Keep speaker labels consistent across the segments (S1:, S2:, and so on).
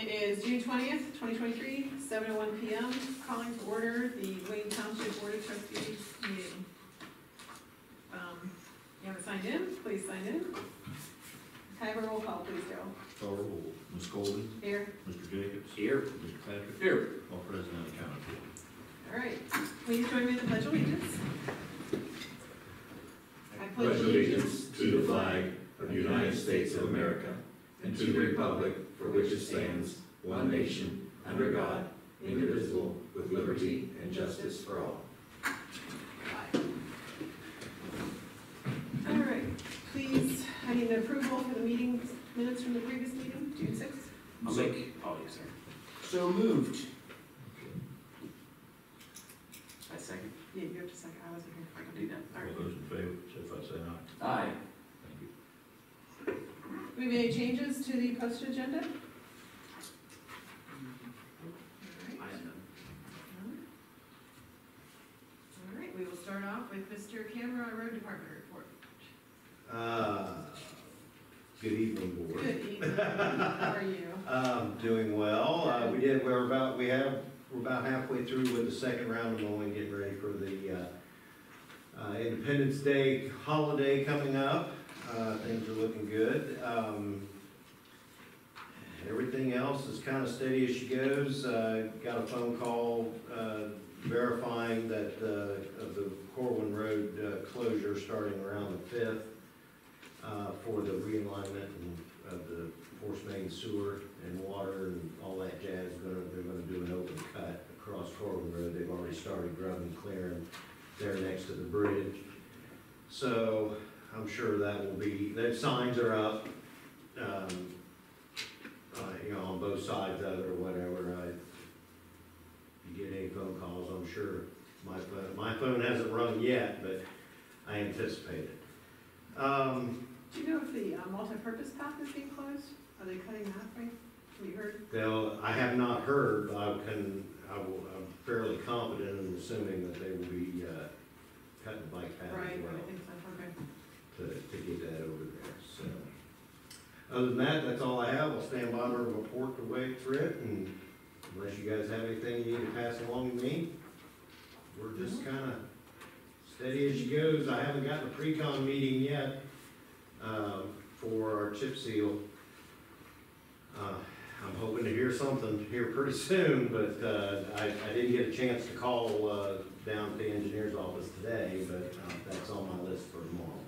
S1: It is June twentieth, twenty twenty-three, seven oh one P M, calling to order the Wayne Township Board of Trustees meeting. Um, you haven't signed in, please sign in. Can I have a roll call, please, Joe?
S2: Call roll. Ms. Colvin?
S1: Here,
S2: Mr. Jacobs?
S3: Here.
S2: Mr. Patrick?
S3: Here.
S2: All present and accounted for.
S1: all right, please join me in the pledge of allegiance. I
S4: pledge allegiance to the flag of the United States of America and to the republic for which it stands, one nation, under God, indivisible, with liberty and justice for all.
S1: All right, please, I need an approval for the meeting minutes from the previous meeting, June sixth.
S3: I'll make, oh, yes, sir.
S4: So moved.
S3: I second.
S1: Yeah, you have to second, I wasn't here.
S3: I can do that.
S1: All right.
S2: All those in favor, signify by saying aye.
S3: Aye.
S2: Thank
S1: we made changes to the posted agenda?
S3: I have none.
S1: All right, we will start off with Mr. Camera, Road Department report.
S5: Uh, Good evening, board.
S1: Good evening, how are you?
S5: Um, Doing well. Uh, We did, we're about, we have, we're about halfway through with the second round of mowing, getting ready for the uh, uh, Independence Day holiday coming up. Uh, Things are looking good. Um, Everything else is kind of steady as she goes. Uh, Got a phone call uh, verifying that uh, of the Corwin Road uh, closure starting around the fifth uh, for the realignment of the force main sewer and water and all that jazz. Gonna, they're gonna do an open cut across Corwin Road. They've already started grubbing, clearing there next to the bridge. So I'm sure that will be, the signs are up, um, uh, you know, on both sides of it or whatever. I, if you get any phone calls, I'm sure my phone, my phone hasn't rung yet, but I anticipate it. Um,
S1: Do you know if the uh, multipurpose path is being closed? Are they cutting that, right? Have you heard?
S5: They'll, I have not heard, I can, I will, I'm fairly confident in assuming that they will be, uh, cutting the bike path
S1: Right,
S5: as
S1: I
S5: well
S1: think so, okay.
S5: To, to get that over there, so. Other than that, that's all I have, I'll stand by my report the way it's written, and unless you guys have anything you need to pass along to me, we're just kinda steady as she goes, I haven't gotten a pre-con meeting yet, um, for our chip seal. Uh, I'm hoping to hear something here pretty soon, but, uh, I, I didn't get a chance to call, uh, down to the engineer's office today, but, uh, that's on my list for tomorrow, so.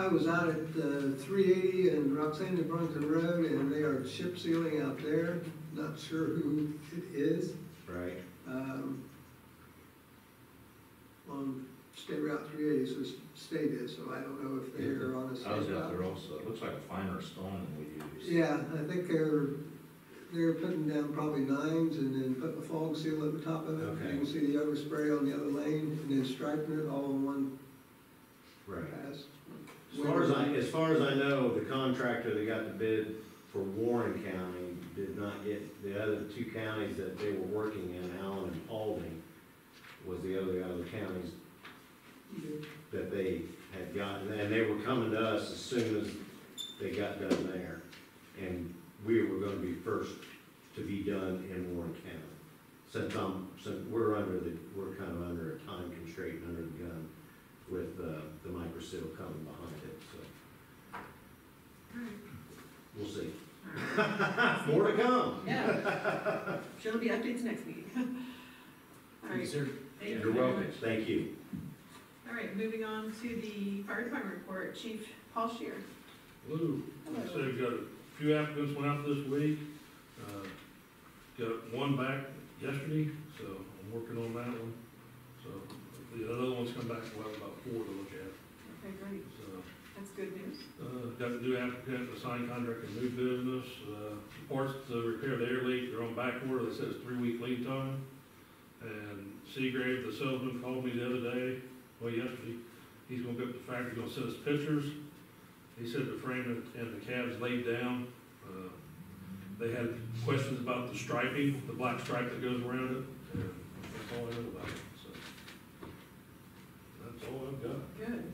S6: I was out at uh, 380 and Roxanne and Brunton Road, and they are chip sealing out there. Not sure who it is.
S5: Right,
S6: Um, On State Route 380, so State is, so I don't know if they're on a
S2: I was
S6: state
S2: out
S6: route.
S2: there also, it looks like a finer stone than we use.
S6: Yeah, I think they're, they're putting down probably nines and then putting a fog seal at the top of it.
S5: Okay.
S6: You can see the overspray on the other lane, and then striping it all in one
S5: right.
S6: pass.
S5: As far as I, as far as I know, the contractor that got the bid for Warren County did not get, the other two counties that they were working in, Allen and Paulding, was the other, other counties that they had gotten, and they were coming to us as soon as they got done there. And we were gonna be first to be done in Warren County. Since I'm, since we're under the, we're kind of under a time constraint, and under the gun with, uh, the micro coming behind we'll see. More to come.
S1: Yeah. Sure, there'll be updates next meeting. All right.
S3: sir.
S1: Thank you
S5: You're welcome,
S1: much.
S5: thank you.
S1: All right, moving on to the fire department report, Chief Paul Shear.
S7: Hello. Like I said, we've got a few applicants went out this week. Uh, Got one back yesterday, so I'm working on that one. So if the other ones come back, we'll have about four to look at.
S1: Okay, great,
S7: So,
S1: that's good news.
S7: Uh, got the new applicant, the signed contract and new business. Uh, Parts to repair the air leak, they're on back order. They said it's three week lead time. And Seagrave, the salesman, called me the other day, well, yesterday. He's gonna go up to the factory, gonna send us pictures. He said the frame and the cab's laid down. Uh, They had questions about the striping, the black stripe that goes around it, and that's all I know about it, so. That's all I've got.
S1: Good.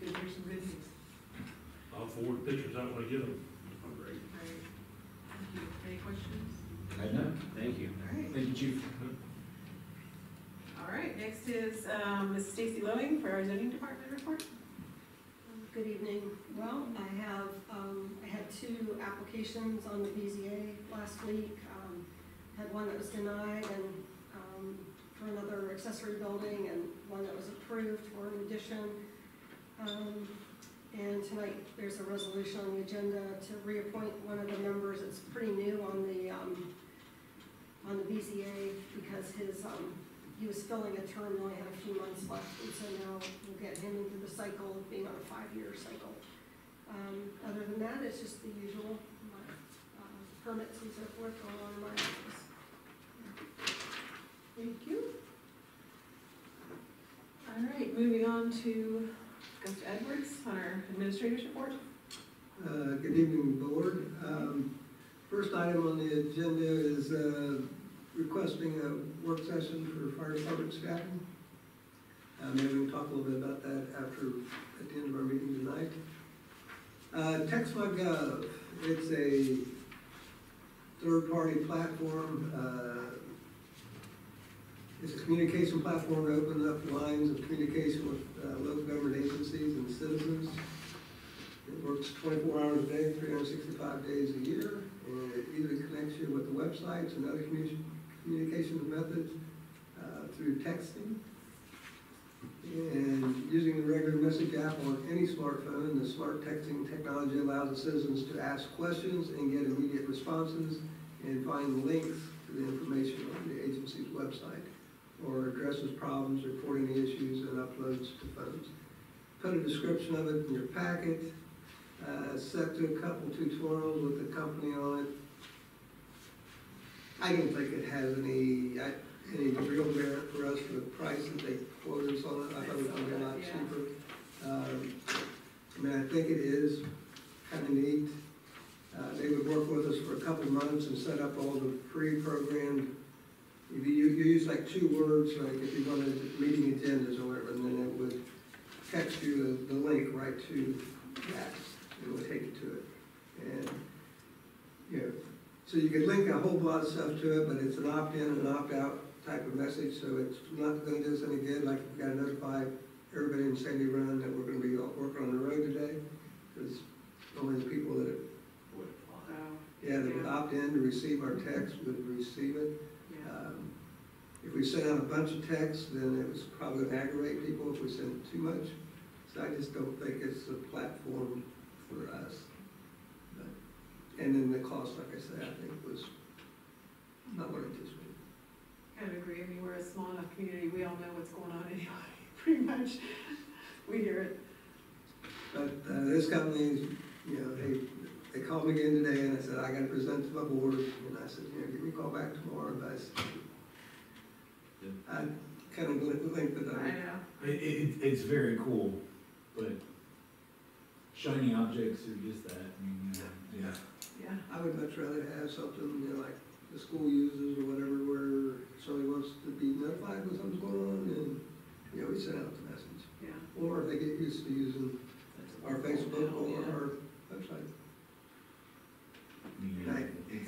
S1: It's good to hear some good news.
S7: I'll forward pictures out when I get them.
S1: Great. Thank you. Any questions?
S4: I know.
S3: Thank you.
S1: All right.
S4: Thank you, Chief.
S1: All right, next is, um, Ms. Stacy Loving for our zoning department report.
S8: Good evening. Well, I have, um, I had two applications on the BZA last week. Um, Had one that was denied and, um, for another accessory building and one that was approved for an addition. Um, And tonight, there's a resolution on the agenda to reappoint one of the members. It's pretty new on the, um, on the BZA because his, um, he was filling a term, he only had a few months left, and so now we'll get him into the cycle of being on a five-year cycle. Um, other than that, it's just the usual, uh, permits and so forth going on my office.
S1: Thank you. All right, moving on to Gus Edwards on our administrator's report.
S6: Uh, Good evening, Board. Um, First item on the agenda is uh, requesting a work session for fire department staffing. Uh, Maybe we can talk a little bit about that after, at the end of our meeting tonight. Uh, it's a third-party platform. uh, It's a communication platform that opens up lines of communication with uh, local government agencies and citizens. It works twenty-four hours a day, three hundred and sixty-five days a year, and it either connects you with the websites and other commu- communications methods uh, through texting. And using the regular message app on any smartphone, the smart texting technology allows the citizens to ask questions and get immediate responses and find links to the information on the agency's website, or addresses problems, reporting issues, and uploads to phones. Put a description of it in your packet, uh, set to a couple tutorials with the company on it. I don't think it has any, I- any real merit for us for the price that they quoted us on it. I thought it was gonna be a lot
S1: Yeah.
S6: cheaper. Um, I mean, I think it is kind of neat. Uh, They would work with us for a couple months and set up all the pre-programmed, you, you use like two words, like if you go to meeting agendas or whatever, and then it would text you the, the link right to that. It would take you to it. And, you know, so you could link a whole lot of stuff to it, but it's an opt-in and opt-out type of message, so it's not gonna do us any good, like we've gotta notify everybody in Sandy Run that we're gonna be working on the road today, because only the people that,
S3: Would apply.
S6: Yeah, that would opt in to receive our text would receive it. Um, If we sent out a bunch of texts, then it was probably gonna aggravate people if we sent too much. So I just don't think it's a platform for us. But- And then the cost, like I said, I think was not what I anticipated.
S1: Kind of agree, I mean, we're a small enough community, we all know what's going on anyway, pretty much. We hear it.
S6: But uh, this company, you know, they, they called me again today and I said, I gotta present to my board. And I said, you know, give me a call back tomorrow. And I said, I kind of linked it
S1: I
S6: up.
S1: know.
S4: It, it, it's very cool, but shiny objects are just that, I mean, uh, yeah.
S1: Yeah,
S6: I would much rather have something, you know, like the school uses or whatever, where somebody wants to be notified when something's going on, and, you know, we send out the message.
S1: yeah.
S6: Or if they get used to using our Facebook or our website.
S4: I mean,
S6: And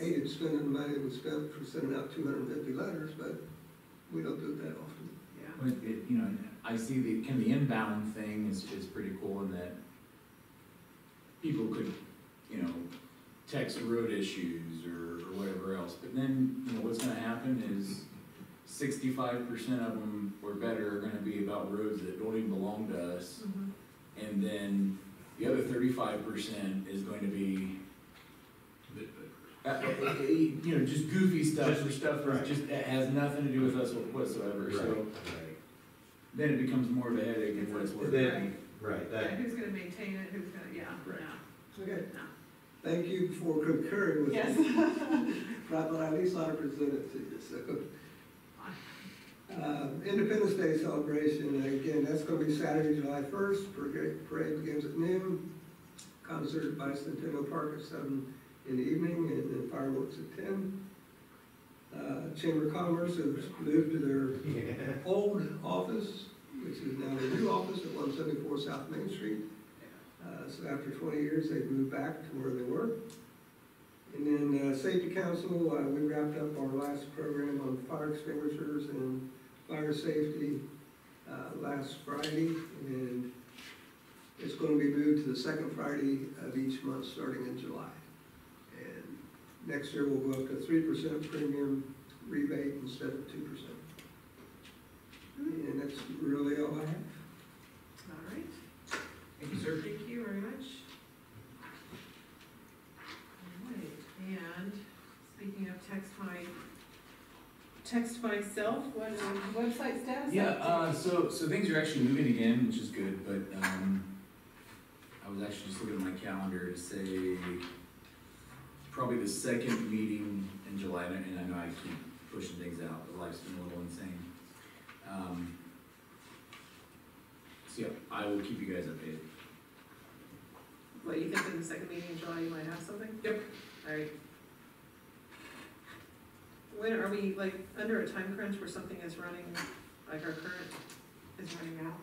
S6: I hated spending the money that we spent for sending out two hundred and fifty letters, but we don't do it that often.
S1: Yeah,
S9: But it, you know, I see the, kind of the inbound thing is, is pretty cool in that people could, you know, text road issues or, or whatever else, but then, you know, what's gonna happen is sixty-five percent of them or better are gonna be about roads that don't even belong to us.
S1: Mhm.
S9: And then the other thirty-five percent is going to be, uh, uh, uh, you know, just goofy stuff or stuff that just, that has nothing to do with us whatsoever, so.
S5: Right,
S9: Then it becomes more of a headache than what it's worth.
S5: Then- right,
S1: yeah,
S5: that,
S1: who's gonna maintain it, who's gonna, yeah,
S9: Right.
S1: no,
S6: Okay,
S1: no.
S6: thank you for concurring with me.
S1: Yes.
S6: Right, but I at least ought to present it to you, so. Uh, Independence Day celebration, and again, that's gonna be Saturday, July first, parade parade begins at noon. Concert at Bicentennial Park at seven in the evening, and then fireworks at ten. Uh, Chamber of Commerce has moved to their old office, which is now the new office at one seventy-four South Main Street. Uh, so after twenty years, they've moved back to where they were. And then, uh, Safety Council, uh, we wrapped up our last program on fire extinguishers and fire safety, uh, last Friday, and it's gonna be moved to the second Friday of each month, starting in July. And next year, we'll go up to three percent premium rebate instead of two percent. And that's really all I have.
S1: All right,
S3: Thank you, sir.
S1: thank you very much. All right, and speaking of text my, text myself, what, uh, website status?
S9: Yeah, uh, so, so things are actually moving again, which is good, but, um, I was actually just looking at my calendar to say, probably the second meeting in July, and I- know I keep pushing things out, but life's been a little insane. Um, So, yeah, I will keep you guys updated.
S1: What, you think in the second meeting in July you might have something?
S9: Yep.
S1: All right. When, are we like under a time crunch where something is running, like our current is running out?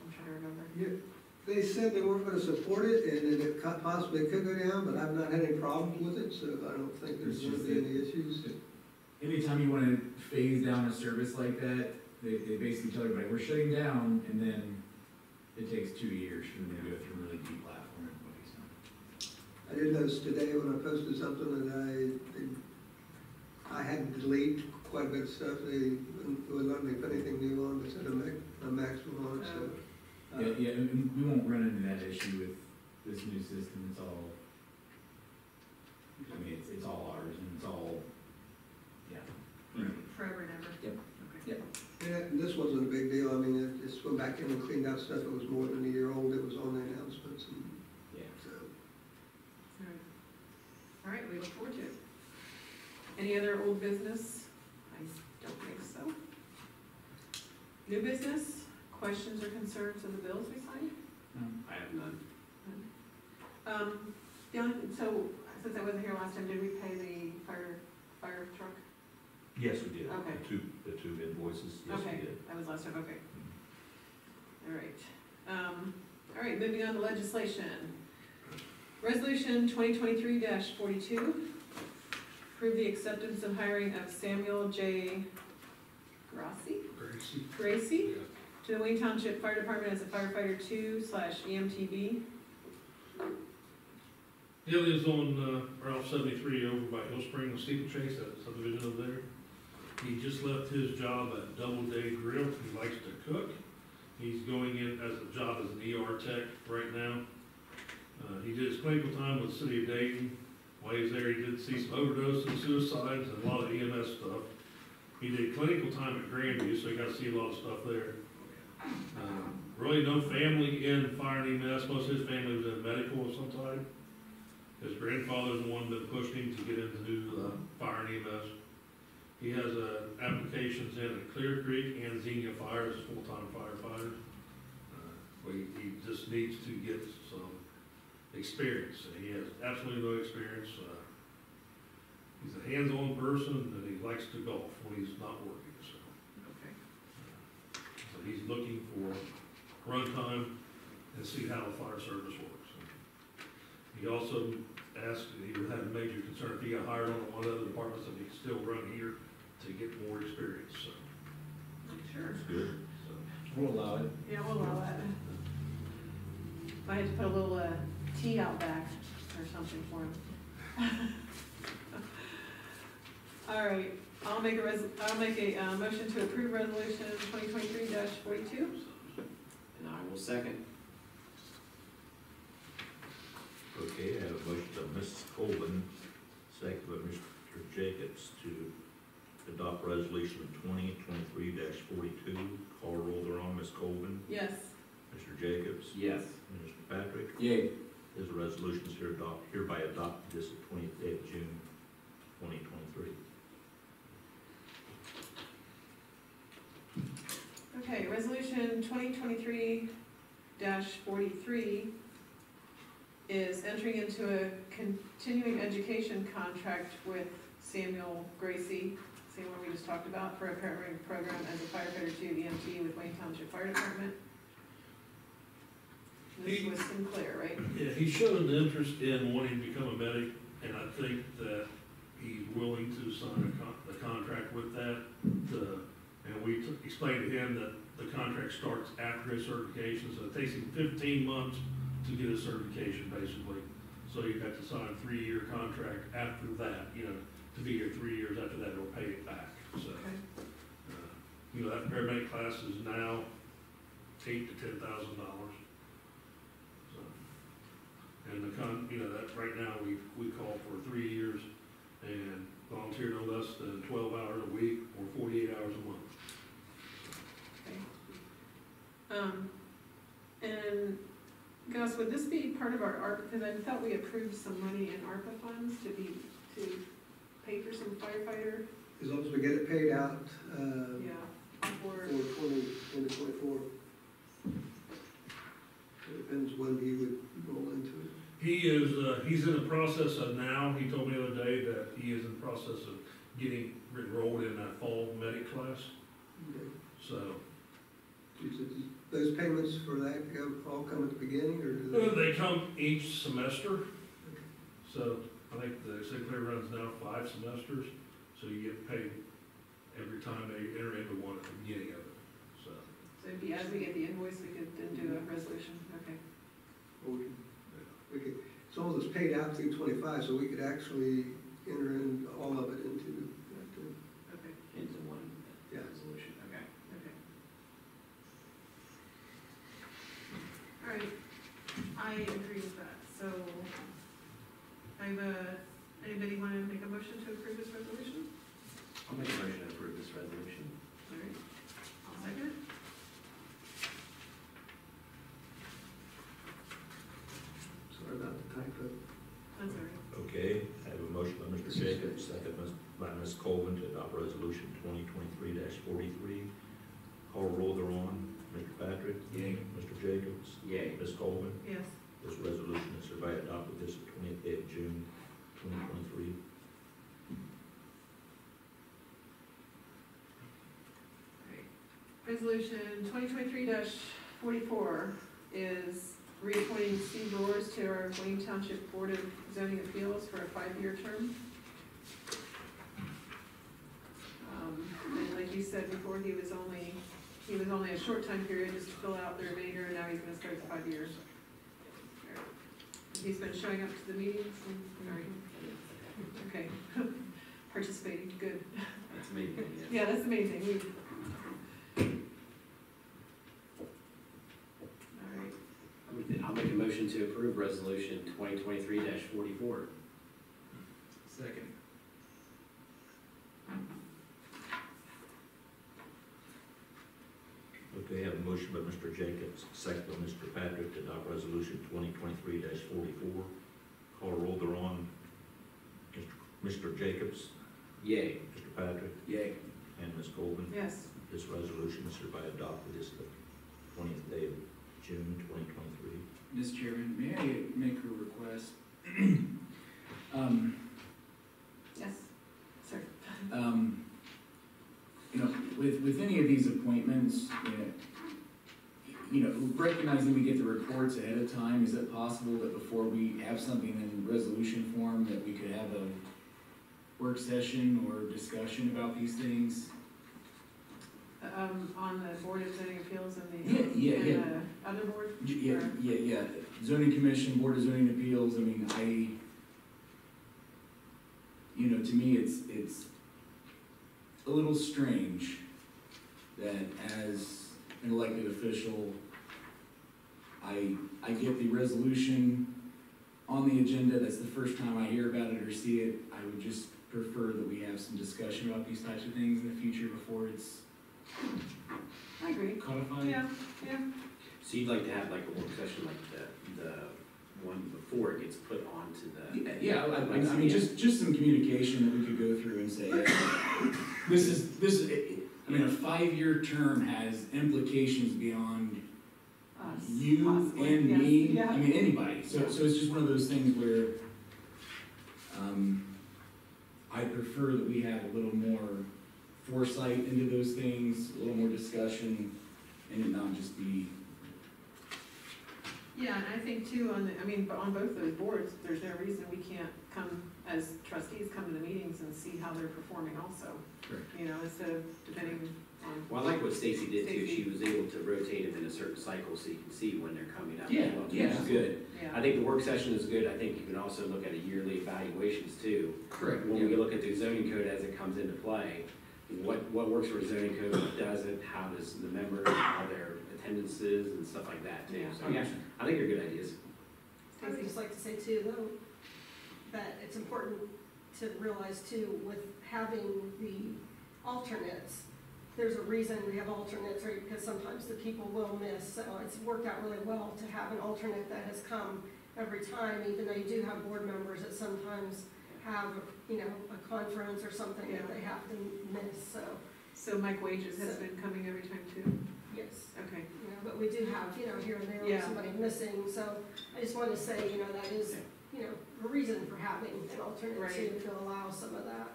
S1: I'm trying to remember.
S6: Yeah, They said they weren't gonna support it, and that it co- possibly could go down, but I've not had any problems with it, so I don't think there's
S9: It's
S6: gonna
S9: just
S6: be any issues.
S9: Anytime you wanna phase down a service like that, they, they basically tell everybody, we're shutting down, and then it takes two years for them to go through a really deep platform, everybody, so.
S6: I did notice today when I posted something that I, they- I had to delete quite a bit of stuff, they wouldn't wouldn't let me put anything new on, but set a ma- a maximum on it, so. Oh.
S9: Yeah, yeah, and and we won't run into that issue with this new system, it's all, I mean, it's, it's all ours, and it's all, yeah. Mm-hmm.
S1: Forever and ever?
S9: Yep.
S1: Okay.
S9: Yep.
S6: Yeah, and this wasn't a big deal, I mean, it just went back in and cleaned out stuff that was more than a year old, it was on the announcements, and
S9: Yeah.
S6: so.
S1: All right. All right, we look forward to it. Any other old business? I don't think so. New business, questions or concerns of the bills we signed?
S3: I have none.
S1: Um, the only, so, since I wasn't here last time, did we pay the fire, fire truck?
S2: Yes, we did.
S1: Okay.
S2: The two, the two invoices, yes, we
S1: Okay,
S2: did.
S1: that was last time, okay. All right, um, all right, moving on to legislation. Resolution twenty twenty-three forty-two, approve the acceptance of hiring of Samuel J. Graci, Graci, to the Wayne Township Fire Department as a firefighter two slash EMTB.
S7: He lives on, uh, Route seventy-three over by Hill Spring and Steeplechase, that subdivision over there. He just left his job at Doubleday Grill, he likes to cook. He's going in as a job as an ER tech right now. Uh, he did his clinical time with the city of Dayton. While he was there, he did see some overdoses, suicides, and a lot of EMS stuff. He did clinical time at Grandview, so he got to see a lot of stuff there. Um, Really no family in fire and EMS, most of his family was in medical of some type. His grandfather's the one that pushed him to get into, uh, fire and EMS. He has, uh, applications in Clear Creek and Xenia Fire as full-time firefighter. Uh, We, he just needs to get some experience, and he has absolutely no experience, uh, he's a hands-on person, and he likes to golf when he's not working, he's looking for runtime and see how the fire service works. He also asked, he had a major concern, if he got hired on one of the departments, that he could still run here to get more experience, so.
S1: Sure.
S2: That's good.
S7: so.
S9: We'll allow it.
S1: Yeah, we'll allow that. I have to put a little, uh, tee out back or something for him. All right, I'll make a res, I'll make a, uh, motion to approve resolution twenty twenty-three forty-two.
S3: And I will second.
S2: Okay, I have a motion by Mrs. Colvin, second by Mr. Jacobs to adopt resolution twenty twenty-three forty-two. Call roll thereon, Ms. Colvin,
S1: Yes.
S2: Mr. Jacobs,
S3: Yes.
S2: and Mr. Patrick.
S9: Yay.
S2: This resolution is here adopt, hereby adopted this twentieth day of June, twenty twenty-three.
S1: Okay, resolution 2023-43 is entering into a continuing education contract with Samuel Graci, same one we just talked about, for a paramedic program as a firefighter two EMT with Wayne Township Fire Department. This
S7: He-
S1: was Sinclair, right?
S7: Yeah, he showed an interest in wanting to become a medic, and I think that he's willing to sign a con, the contract with that, to, and we explained to him that the contract starts after his certification, so it takes him fifteen months to get his certification, basically. So you have to sign a three-year contract after that, you know, to be here three years after that, he'll pay it back, so. Uh, You know, that paramedic class is now eight to ten thousand dollars. So, And the con, you know, that, right now, we, we call for three years and volunteer no less than twelve hours a week or forty-eight hours a month.
S1: okay. Um, and Gus, would this be part of our ARPA, because I thought we approved some money in ARPA funds to be, to pay for some firefighter,
S6: As long as we get it paid out, uh,
S1: yeah,
S6: for
S1: for,
S6: twenty, twenty twenty-four. It depends when he would roll into it.
S7: He is, uh, he's in the process of now, he told me the other day that he is in the process of getting enrolled in that fall medic class,
S6: Okay.
S7: so.
S6: Is it- Those payments for that go, all come at the beginning, or do
S7: Uh,
S6: they?
S7: They come each semester, so I think the Sinclair runs now five semesters, so you get paid every time they enter into one at the beginning of it, so.
S1: so it'd be, as we get the invoice, we could then do a resolution, okay.
S6: or we could- We could, as long as paid out through twenty-five, so we could actually enter in all of it into that, uh,
S1: Okay,
S3: Into one
S6: Yeah.
S3: resolution, okay.
S1: okay. All right, I agree with that, so, I have a, anybody wanna make a motion to approve this resolution?
S3: I'll make a motion to approve this resolution.
S1: All right, I'll second it.
S6: sorry about the typo.
S1: That's all right.
S2: Okay, I have a motion by Mr. Jacobs, second by Ms. Colvin to adopt resolution twenty twenty-three forty-three. Call roll thereon. Mr. Patrick?
S9: Yay.
S2: Mr. Jacobs?
S3: Yay.
S2: Ms. Colvin?
S1: Yes,
S2: This resolution is hereby adopted this twentieth day of June, twenty twenty-three.
S1: all right. Resolution twenty twenty-three forty-four is reappointing Steve Rohrs to our Wayne Township Board of Zoning Appeals for a five-year term. Um, and like you said before, he was only, he was only a short time period just to fill out the remainder, and now he's gonna start the five years. He's been showing up to the meetings and, all right, okay, participating, good.
S3: That's me, yes.
S1: Yeah, that's amazing. we. All right,
S3: I would- I'll make a motion to approve resolution twenty twenty-three forty-four.
S9: Second.
S2: Okay, I have a motion by Mr. Jacobs, second by Mr. Patrick to adopt resolution twenty twenty-three forty-four. Call roll thereon. Mr. Mr. Jacobs,
S3: Yay.
S2: Mr. Patrick,
S9: Yay.
S2: and Ms. Colvin.
S1: yes,
S2: This resolution is hereby adopted this twentieth day of June, twenty twenty-three.
S9: Mr. Chairman, may I make a request? Um,
S1: yes, sir.
S9: um, you know, with, with any of these appointments, you know, you know, recognizing we get the reports ahead of time, is it possible that before we have something in resolution form, that we could have a work session or discussion about these things?
S1: Um, on the Board of Zoning Appeals and the.
S9: Yeah, yeah,
S1: and
S9: yeah.
S1: the other board?
S9: Yeah,
S1: Or-
S9: yeah, yeah, zoning commission, board of zoning appeals, I mean, I, you know, to me, it's, it's a little strange that as an elected official, I, I get the resolution on the agenda, that's the first time I hear about it or see it, I would just prefer that we have some discussion about these types of things in the future before it's
S1: I agree,
S9: codified.
S1: yeah, yeah,
S3: So you'd like to have like a work session like the, the one before it gets put onto the.
S9: Yeah, I, I, I mean, just, just some communication that we could go through and say, hey, this is, this is, I mean, a five-year term has implications beyond
S1: us.
S9: you
S1: possibly,
S9: and
S1: yes,
S9: me,
S1: Yeah.
S9: I mean, anybody, so, so it's just one of those things where, um, I prefer that we have a little more foresight into those things, a little more discussion, and it not just be
S1: Yeah, and I think too, on the, I mean, but on both those boards, there's no reason we can't come, as trustees, come to the meetings and see how they're performing also.
S9: Correct.
S1: You know, instead of depending on,
S3: Well, I like what Stacy did too,
S1: Stacy.
S3: she was able to rotate them in a certain cycle so you can see when they're coming up. as
S9: Yeah,
S3: well,
S9: yeah.
S3: Which is good. I
S1: yeah.
S3: think the work session is good, I think you can also look at a yearly evaluations too.
S9: Correct.
S3: When we look at the zoning code as it comes into play, what, what works for zoning code, what doesn't, how does the members, how their attendances and stuff like that too.
S1: Yeah.
S3: So, oh, yeah, I think they're good ideas.
S8: I would just like to say too, though, that it's important to realize too, with having the alternates, there's a reason we have alternates, right, because sometimes the people will miss, so it's worked out really well to have an alternate that has come every time, even though you do have board members that sometimes have, you know, a conference or something that they have to miss, so,
S1: So Mike Wages has been coming every time too?
S8: Yes.
S1: Okay,
S8: You know, but we do have, you know, here and there,
S1: Yeah.
S8: somebody missing, so I just wanted to say, you know, that is, you know, a reason for having an alternative
S1: Right.
S8: to allow some of that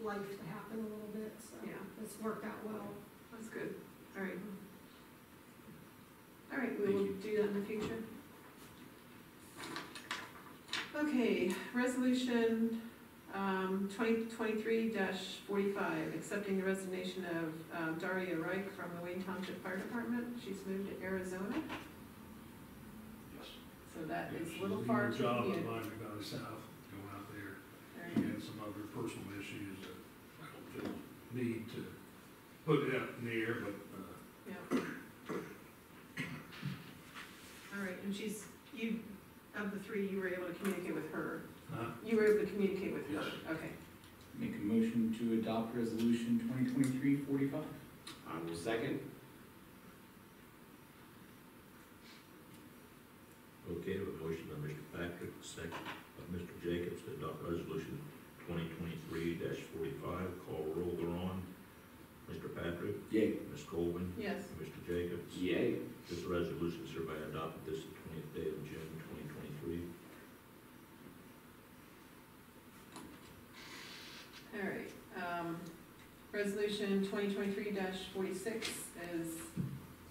S8: life to happen a little bit, so
S1: yeah,
S8: it's worked out well.
S1: that's good. All right. Mm-hmm. All right, we will do that in the future. Okay, resolution, um, twenty twenty-three forty-five, accepting the resignation of, um, Daria Rike from the Wayne Township Fire Department. She's moved to Arizona,
S7: Yes.
S1: so that is a little far
S7: her
S1: to
S7: Job at Miami Valley South, going out there.
S1: All
S7: She
S1: right.
S7: had some other personal issues that I don't feel need to put it up in the air, but, uh,
S1: Yeah. All right, and she's, you, of the three, you were able to communicate with her?
S7: Uh,
S1: You were able to communicate with her?
S7: Yes.
S1: Okay.
S9: Make a motion to adopt resolution twenty twenty-three forty-five.
S3: I will second.
S2: Okay, I have a motion by Mr. Patrick, second by Mr. Jacobs to adopt resolution twenty twenty-three forty-five. Call roll thereon. Mr. Patrick,
S9: Yay.
S2: Ms. Colvin,
S1: Yes.
S2: Mr. Jacobs.
S3: Yay.
S2: This resolution is hereby adopted this twentieth day of June, twenty twenty-three.
S1: All right, um, resolution twenty twenty-three forty-six is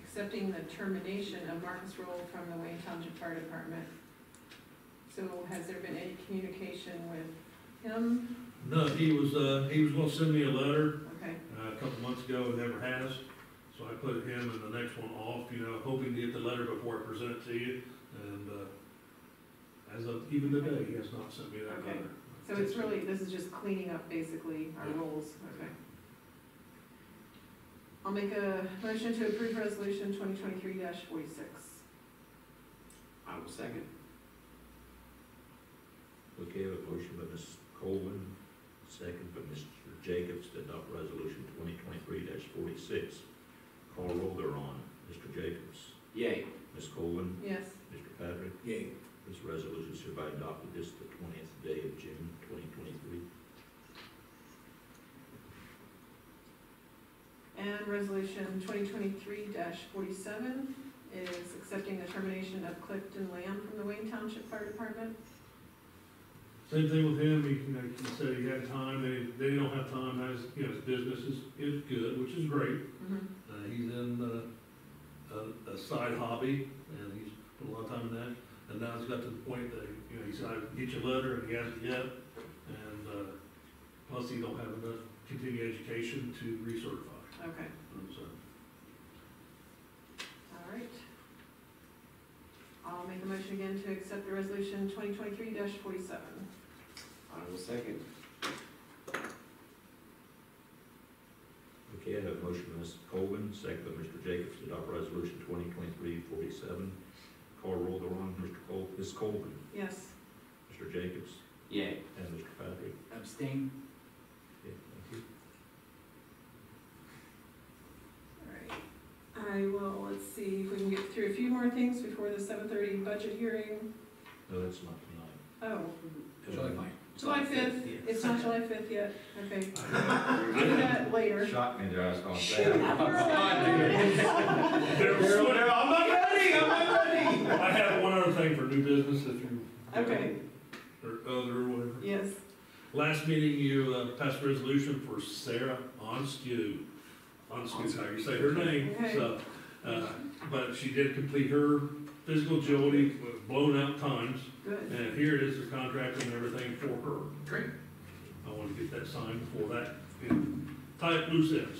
S1: accepting the termination of Marcus Roll from the Wayne Township Fire Department. So has there been any communication with him?
S7: no, he was, uh, he was gonna send me a letter,
S1: Okay,
S7: uh, a couple months ago, and never has. So I put him and the next one off, you know, hoping to get the letter before I present it to you. And, uh, as of even today, he has not sent me that
S1: Okay.
S7: letter.
S1: So it's really, this is just cleaning up basically our
S7: Yeah.
S1: roles, okay. I'll make a motion to approve resolution twenty twenty-three forty-six.
S3: I will second.
S2: Okay, I have a motion by Ms. Colvin, second by Mr. Jacobs to adopt resolution twenty twenty-three forty-six. Call roll thereon. Mr. Jacobs,
S3: Yay.
S2: Ms. Colvin,
S1: Yes.
S2: Mr. Patrick.
S9: Yay.
S2: This resolution is hereby adopted this the twentieth day of June, twenty twenty-three.
S1: And resolution twenty twenty-three forty-seven is accepting the termination of Clifton Lamb from the Wayne Township Fire Department.
S7: Same thing with him, he, you know, he said he had time, they, they don't have time, as, you know, his business is, is good, which is great. Uh, he's in, uh, a, a side hobby, and he's put a lot of time in that, and now it's got to the point that, you know, he said, I get your letter, and he hasn't yet, and, uh, plus he don't have enough continuing education to recertify,
S1: Okay,
S7: so.
S1: all right. I'll make a motion again to accept the resolution twenty twenty-three forty-seven.
S3: I will second.
S2: Okay, I have a motion by Ms. Colvin, second by Mr. Jacobs to adopt resolution twenty twenty-three forty-seven. Call roll thereon. Mr. Col, Ms. Colvin,
S1: Yes.
S2: Mr. Jacobs,
S3: Yay.
S2: and Mr. Patrick.
S9: Abstain.
S2: Okay, thank you.
S1: All right. I will, let's see if we can get through a few more things before the seven thirty budget hearing.
S2: No, that's not tonight.
S1: Oh,
S9: July fine.
S1: July fifth, it's not July fifth yet, okay. Do that later.
S4: Shocked me there, I was gonna say.
S7: I'm not ready, I'm not ready. I have one other thing for new business, if you.
S1: Okay,
S7: Or other, whatever.
S1: yes,
S7: Last meeting, you uh, passed a resolution for Sarah Onskew. Onskew is how you say her name,
S1: Okay.
S7: so, uh, but she did complete her physical agility, with blown out times,
S1: Good.
S7: and here it is, the contract and everything for her.
S9: Great.
S7: I want to get that signed before that, know, tie up loose ends.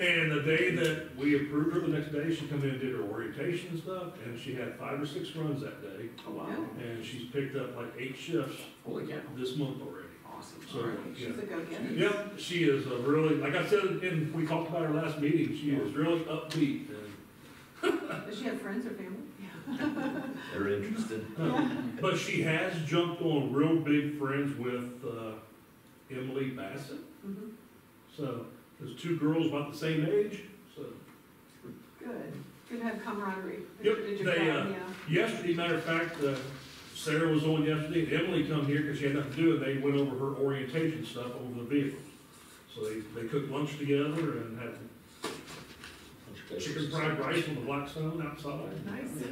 S7: And the day that we approved her, the next day, she come in and did her orientation and stuff, and she had five or six runs that day.
S3: Oh, wow,
S7: And she's picked up like eight shifts
S3: holy cow,
S7: this month already.
S3: awesome.
S7: So, yeah.
S1: She's a go-getter.
S7: Yep, she is a really, like I said, and we talked about her last meeting, she is really upbeat and,
S1: Does she have friends or family?
S2: They're interested.
S7: but she has jumped on real big friends with, uh, Emily Bassett.
S1: Mhm.
S7: So, there's two girls about the same age, so.
S1: Good. Good to have camaraderie.
S7: Yep,
S1: Did your
S7: they,
S1: job,
S7: uh,
S1: yeah.
S7: Yesterday, matter of fact, uh, Sarah was on yesterday, and Emily come here because she had nothing to do, and they went over her orientation stuff over the vehicles. So they, they cooked lunch together and had chicken fried rice on the Blackstone outside.
S1: Nice.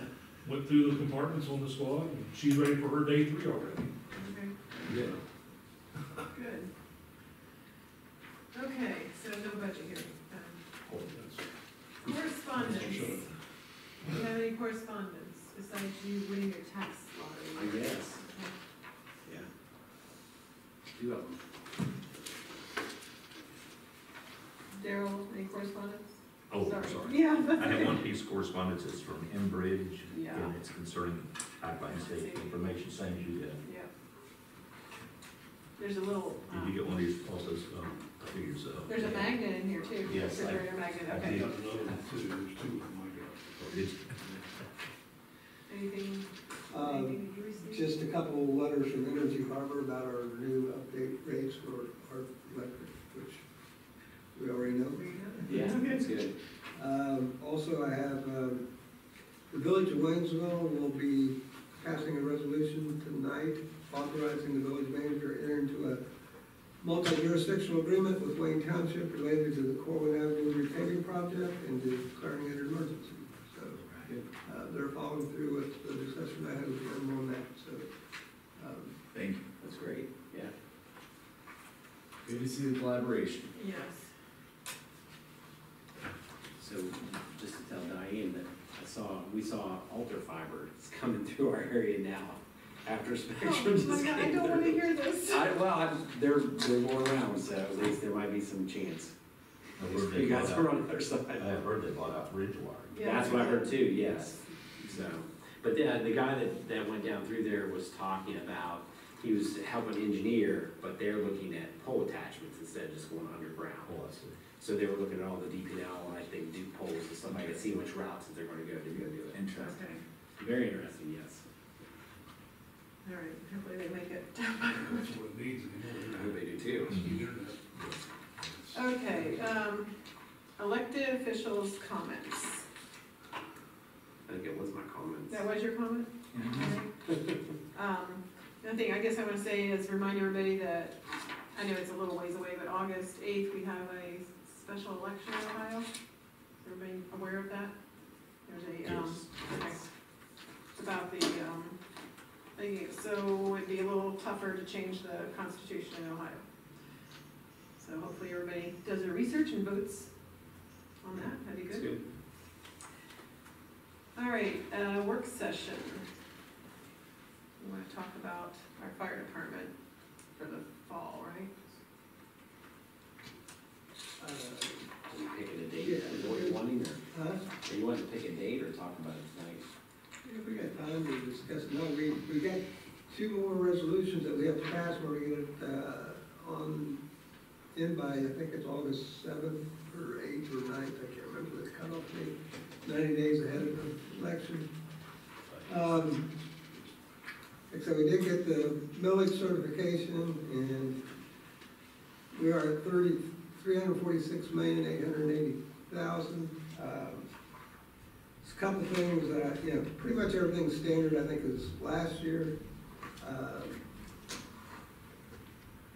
S7: Went through the compartments on the squad, and she's ready for her day three already.
S1: Okay,
S3: Yeah.
S1: good. Okay, so no budget hearing. Um,
S7: Oh, that's-
S1: Correspondence. Do you have any correspondence besides you winning your tax
S3: I
S1: lottery?
S3: guess,
S1: Okay.
S3: yeah. Two of them.
S1: Daryl, any correspondence?
S2: Oh, sorry.
S1: Yeah.
S2: I have one piece of correspondence, it's from Enbridge,
S1: Yeah.
S2: and it's concerning pipeline safety information, same as you did.
S1: Yeah. There's a little,
S2: Did
S1: um,
S2: you get one of these also, um, I figured so.
S1: there's a magnet in here too.
S2: Yes, I-
S1: Refrigerator magnet,
S2: I
S7: I
S1: okay.
S2: did.
S7: got another one too, there's two of them, I got.
S2: It's-
S1: Anything,
S6: Uh,
S1: anything you received?
S6: Just a couple of letters from Energy Harbor about our new update rates for our electric, which we already know.
S1: There you go.
S3: Yeah, that's good.
S6: Um, also, I have, um, the village of Waynesville will be passing a resolution tonight authorizing the village manager to enter into a multi-jurisdictional agreement with Wayne Township related to the Corwin Avenue repaving project and declaring it an emergency. So, uh, they're following through with the discussion I had with them on that, so, um,
S9: Thank you.
S3: That's great, yeah.
S9: Good to see the collaboration.
S1: Yes.
S3: So just to tell Diane that I saw, we saw altafiber, it's coming through our area now after
S1: Oh,
S3: Spectrum just
S1: my God, I
S3: came
S1: don't wanna
S3: through.
S1: hear this.
S3: I, well, I, they're, they're more around, so at least there might be some chance.
S2: I heard they
S3: You guys
S2: bought
S3: are
S2: out-
S3: on the other side.
S2: I have heard they bought out Bridgewire.
S1: Yeah.
S3: That's what I heard too, yes, so. But the, the guy that, that went down through there was talking about, he was helping engineer, but they're looking at pole attachments instead of just going underground.
S2: Oh, I see.
S3: So they were looking at all the DPL, and like they do poles and stuff like that, see which routes that they're gonna go to go do it.
S9: Interesting.
S1: Okay,
S3: Very interesting, yes.
S1: all right, hopefully they make it.
S7: That's what it needs
S3: I
S7: anymore.
S3: hope they do too.
S7: The internet.
S1: Okay, um, elected officials' comments.
S3: I think it was my comments.
S1: That was your comment? Um, the thing I guess I wanna say is remind everybody that, I know it's a little ways away, but August eighth, we have a special election in Ohio. Is everybody aware of that? There's a, um, okay. It's about the, um, thing, so it'd be a little tougher to change the constitution in Ohio. So hopefully everybody does their research and votes on that, that'd be good.
S3: good.
S1: All right, uh, work session. We wanna talk about our fire department for the fall, right?
S3: Are you picking a date, is what you're wanting, or
S6: huh?
S3: are you wanting to pick a date or talk about it tonight?
S6: If we got time to discuss, no, we, we got two more resolutions that we have to pass, we're gonna get it, uh, on, in by, I think it's August seventh or eighth or ninth, I can't remember the cutoff date, ninety days ahead of the election. Um, so we did get the millage certification, and we are at thirty, three hundred forty-six million, eight hundred eighty thousand. Um, There's a couple things that, you know, pretty much everything's standard, I think, as last year. Um,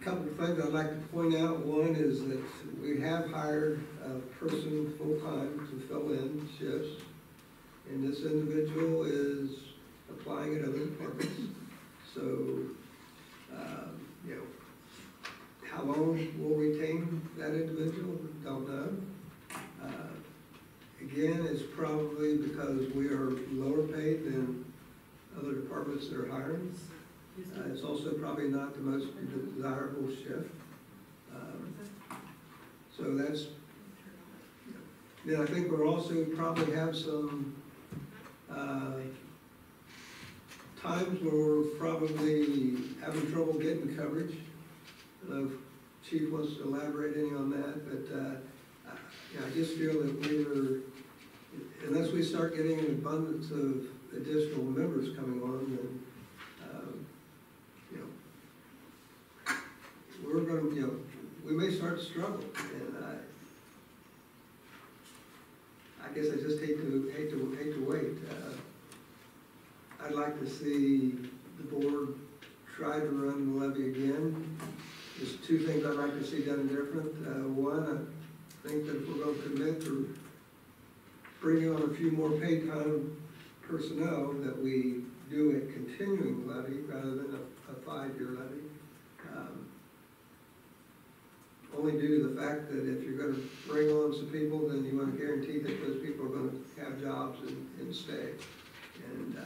S6: Couple of things I'd like to point out, one is that we have hired a person full-time to fill in shifts. And this individual is applying at other departments. So, um, how long we'll retain that individual, don't know. Uh, again, it's probably because we are lower paid than other departments that are hiring. Uh, It's also probably not the most desirable shift. Um, So that's, then I think we'll also probably have some, uh, times where we're probably having trouble getting coverage. If Chief wants to elaborate any on that, but, uh, I- I just feel that we're, unless we start getting an abundance of additional members coming on, then, um, you know, we're gonna, you know, we may start to struggle, and I, I guess I just hate to, hate to, hate to wait. Uh, I'd like to see the board try to run the levy again. There's two things I'd like to see done different. Uh, one, I think that if we're gonna commit to bringing on a few more paid time personnel, that we do a continuing levy rather than a, a five-year levy. Um, Only due to the fact that if you're gonna bring on some people, then you wanna guarantee that those people are gonna have jobs and, and stay. And, uh,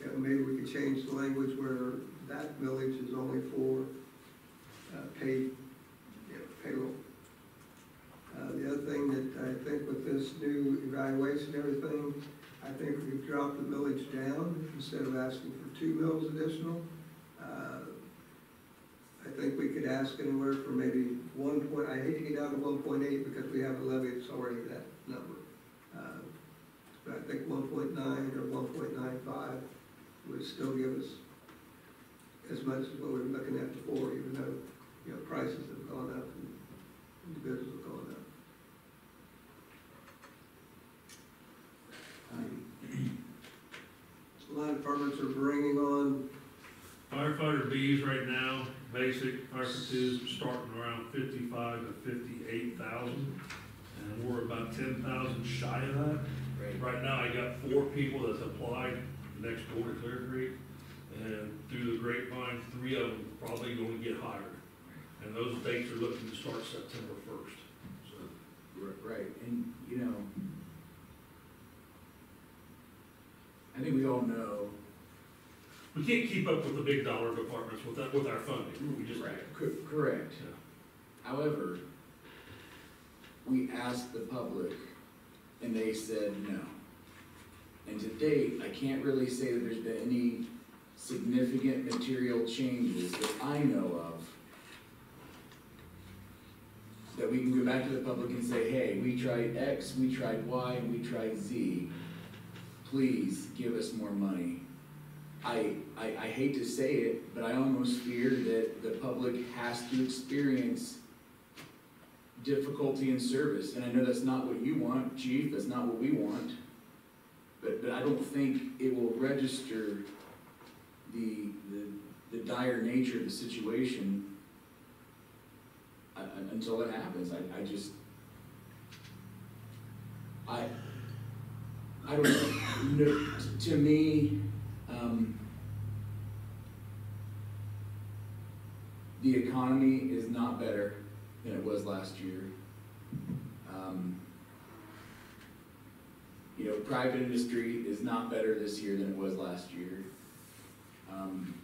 S6: you maybe we could change the language where that village is only for, uh, know, payroll. Uh, the other thing that I think with this new evaluation everything, I think we've dropped the millage down instead of asking for two mills additional. Uh, I think we could ask anywhere from maybe one point, I hate to get down to one point eight because we have a levy that's already that number. Uh, But I think one point nine or one point nine five would still give us as much as what we were looking at before, even though, you know, prices have gone up and and the goods have gone up.
S9: Um,
S6: A lot of departments are bringing on,
S7: Firefighter Bs right now, basic, fire twos, starting around fifty-five to fifty-eight thousand. And we're about ten thousand shy of that. Right now, I got four people that's applied next door to Clear Creek. And through the grapevine, three of them probably gonna get hired. And those dates are looking to start September first, so.
S9: Right, and, you know, I think we all know,
S7: We can't keep up with the big dollar departments with that, with our funding, we just.
S9: cor- correct.
S7: Yeah.
S9: However, we asked the public and they said no. And to date, I can't really say that there's been any significant material changes that I know of that we can go back to the public and say, hey, we tried X, we tried Y, and we tried Z. Please give us more money. I, I, I hate to say it, but I almost fear that the public has to experience difficulty in service, and I know that's not what you want, chief, that's not what we want. But, but I don't think it will register the, the, the dire nature of the situation uh, until it happens, I, I just, I, I don't know, no, to me, um, the economy is not better than it was last year. Um, You know, private industry is not better this year than it was last year. Um,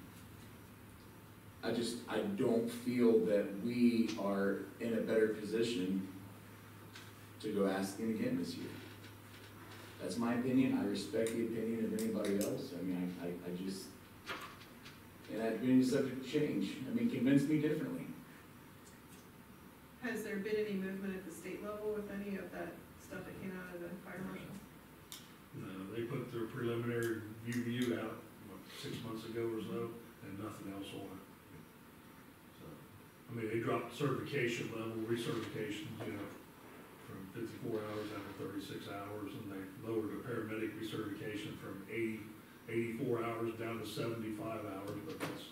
S9: I just, I don't feel that we are in a better position to go asking again this year. That's my opinion, I respect the opinion of anybody else, I mean, I, I, I just, and that opinion is subject to change, I mean, convince me differently.
S1: Has there been any movement at the state level with any of that stuff that came out of the fire marshal?
S7: No, they put their preliminary review out, what, six months ago or so, and nothing else on it. So, I mean, they dropped certification level, recertification, you know, from fifty-four hours down to thirty-six hours, and they lowered the paramedic recertification from 80 84 hours down to seventy-five hours, but that's,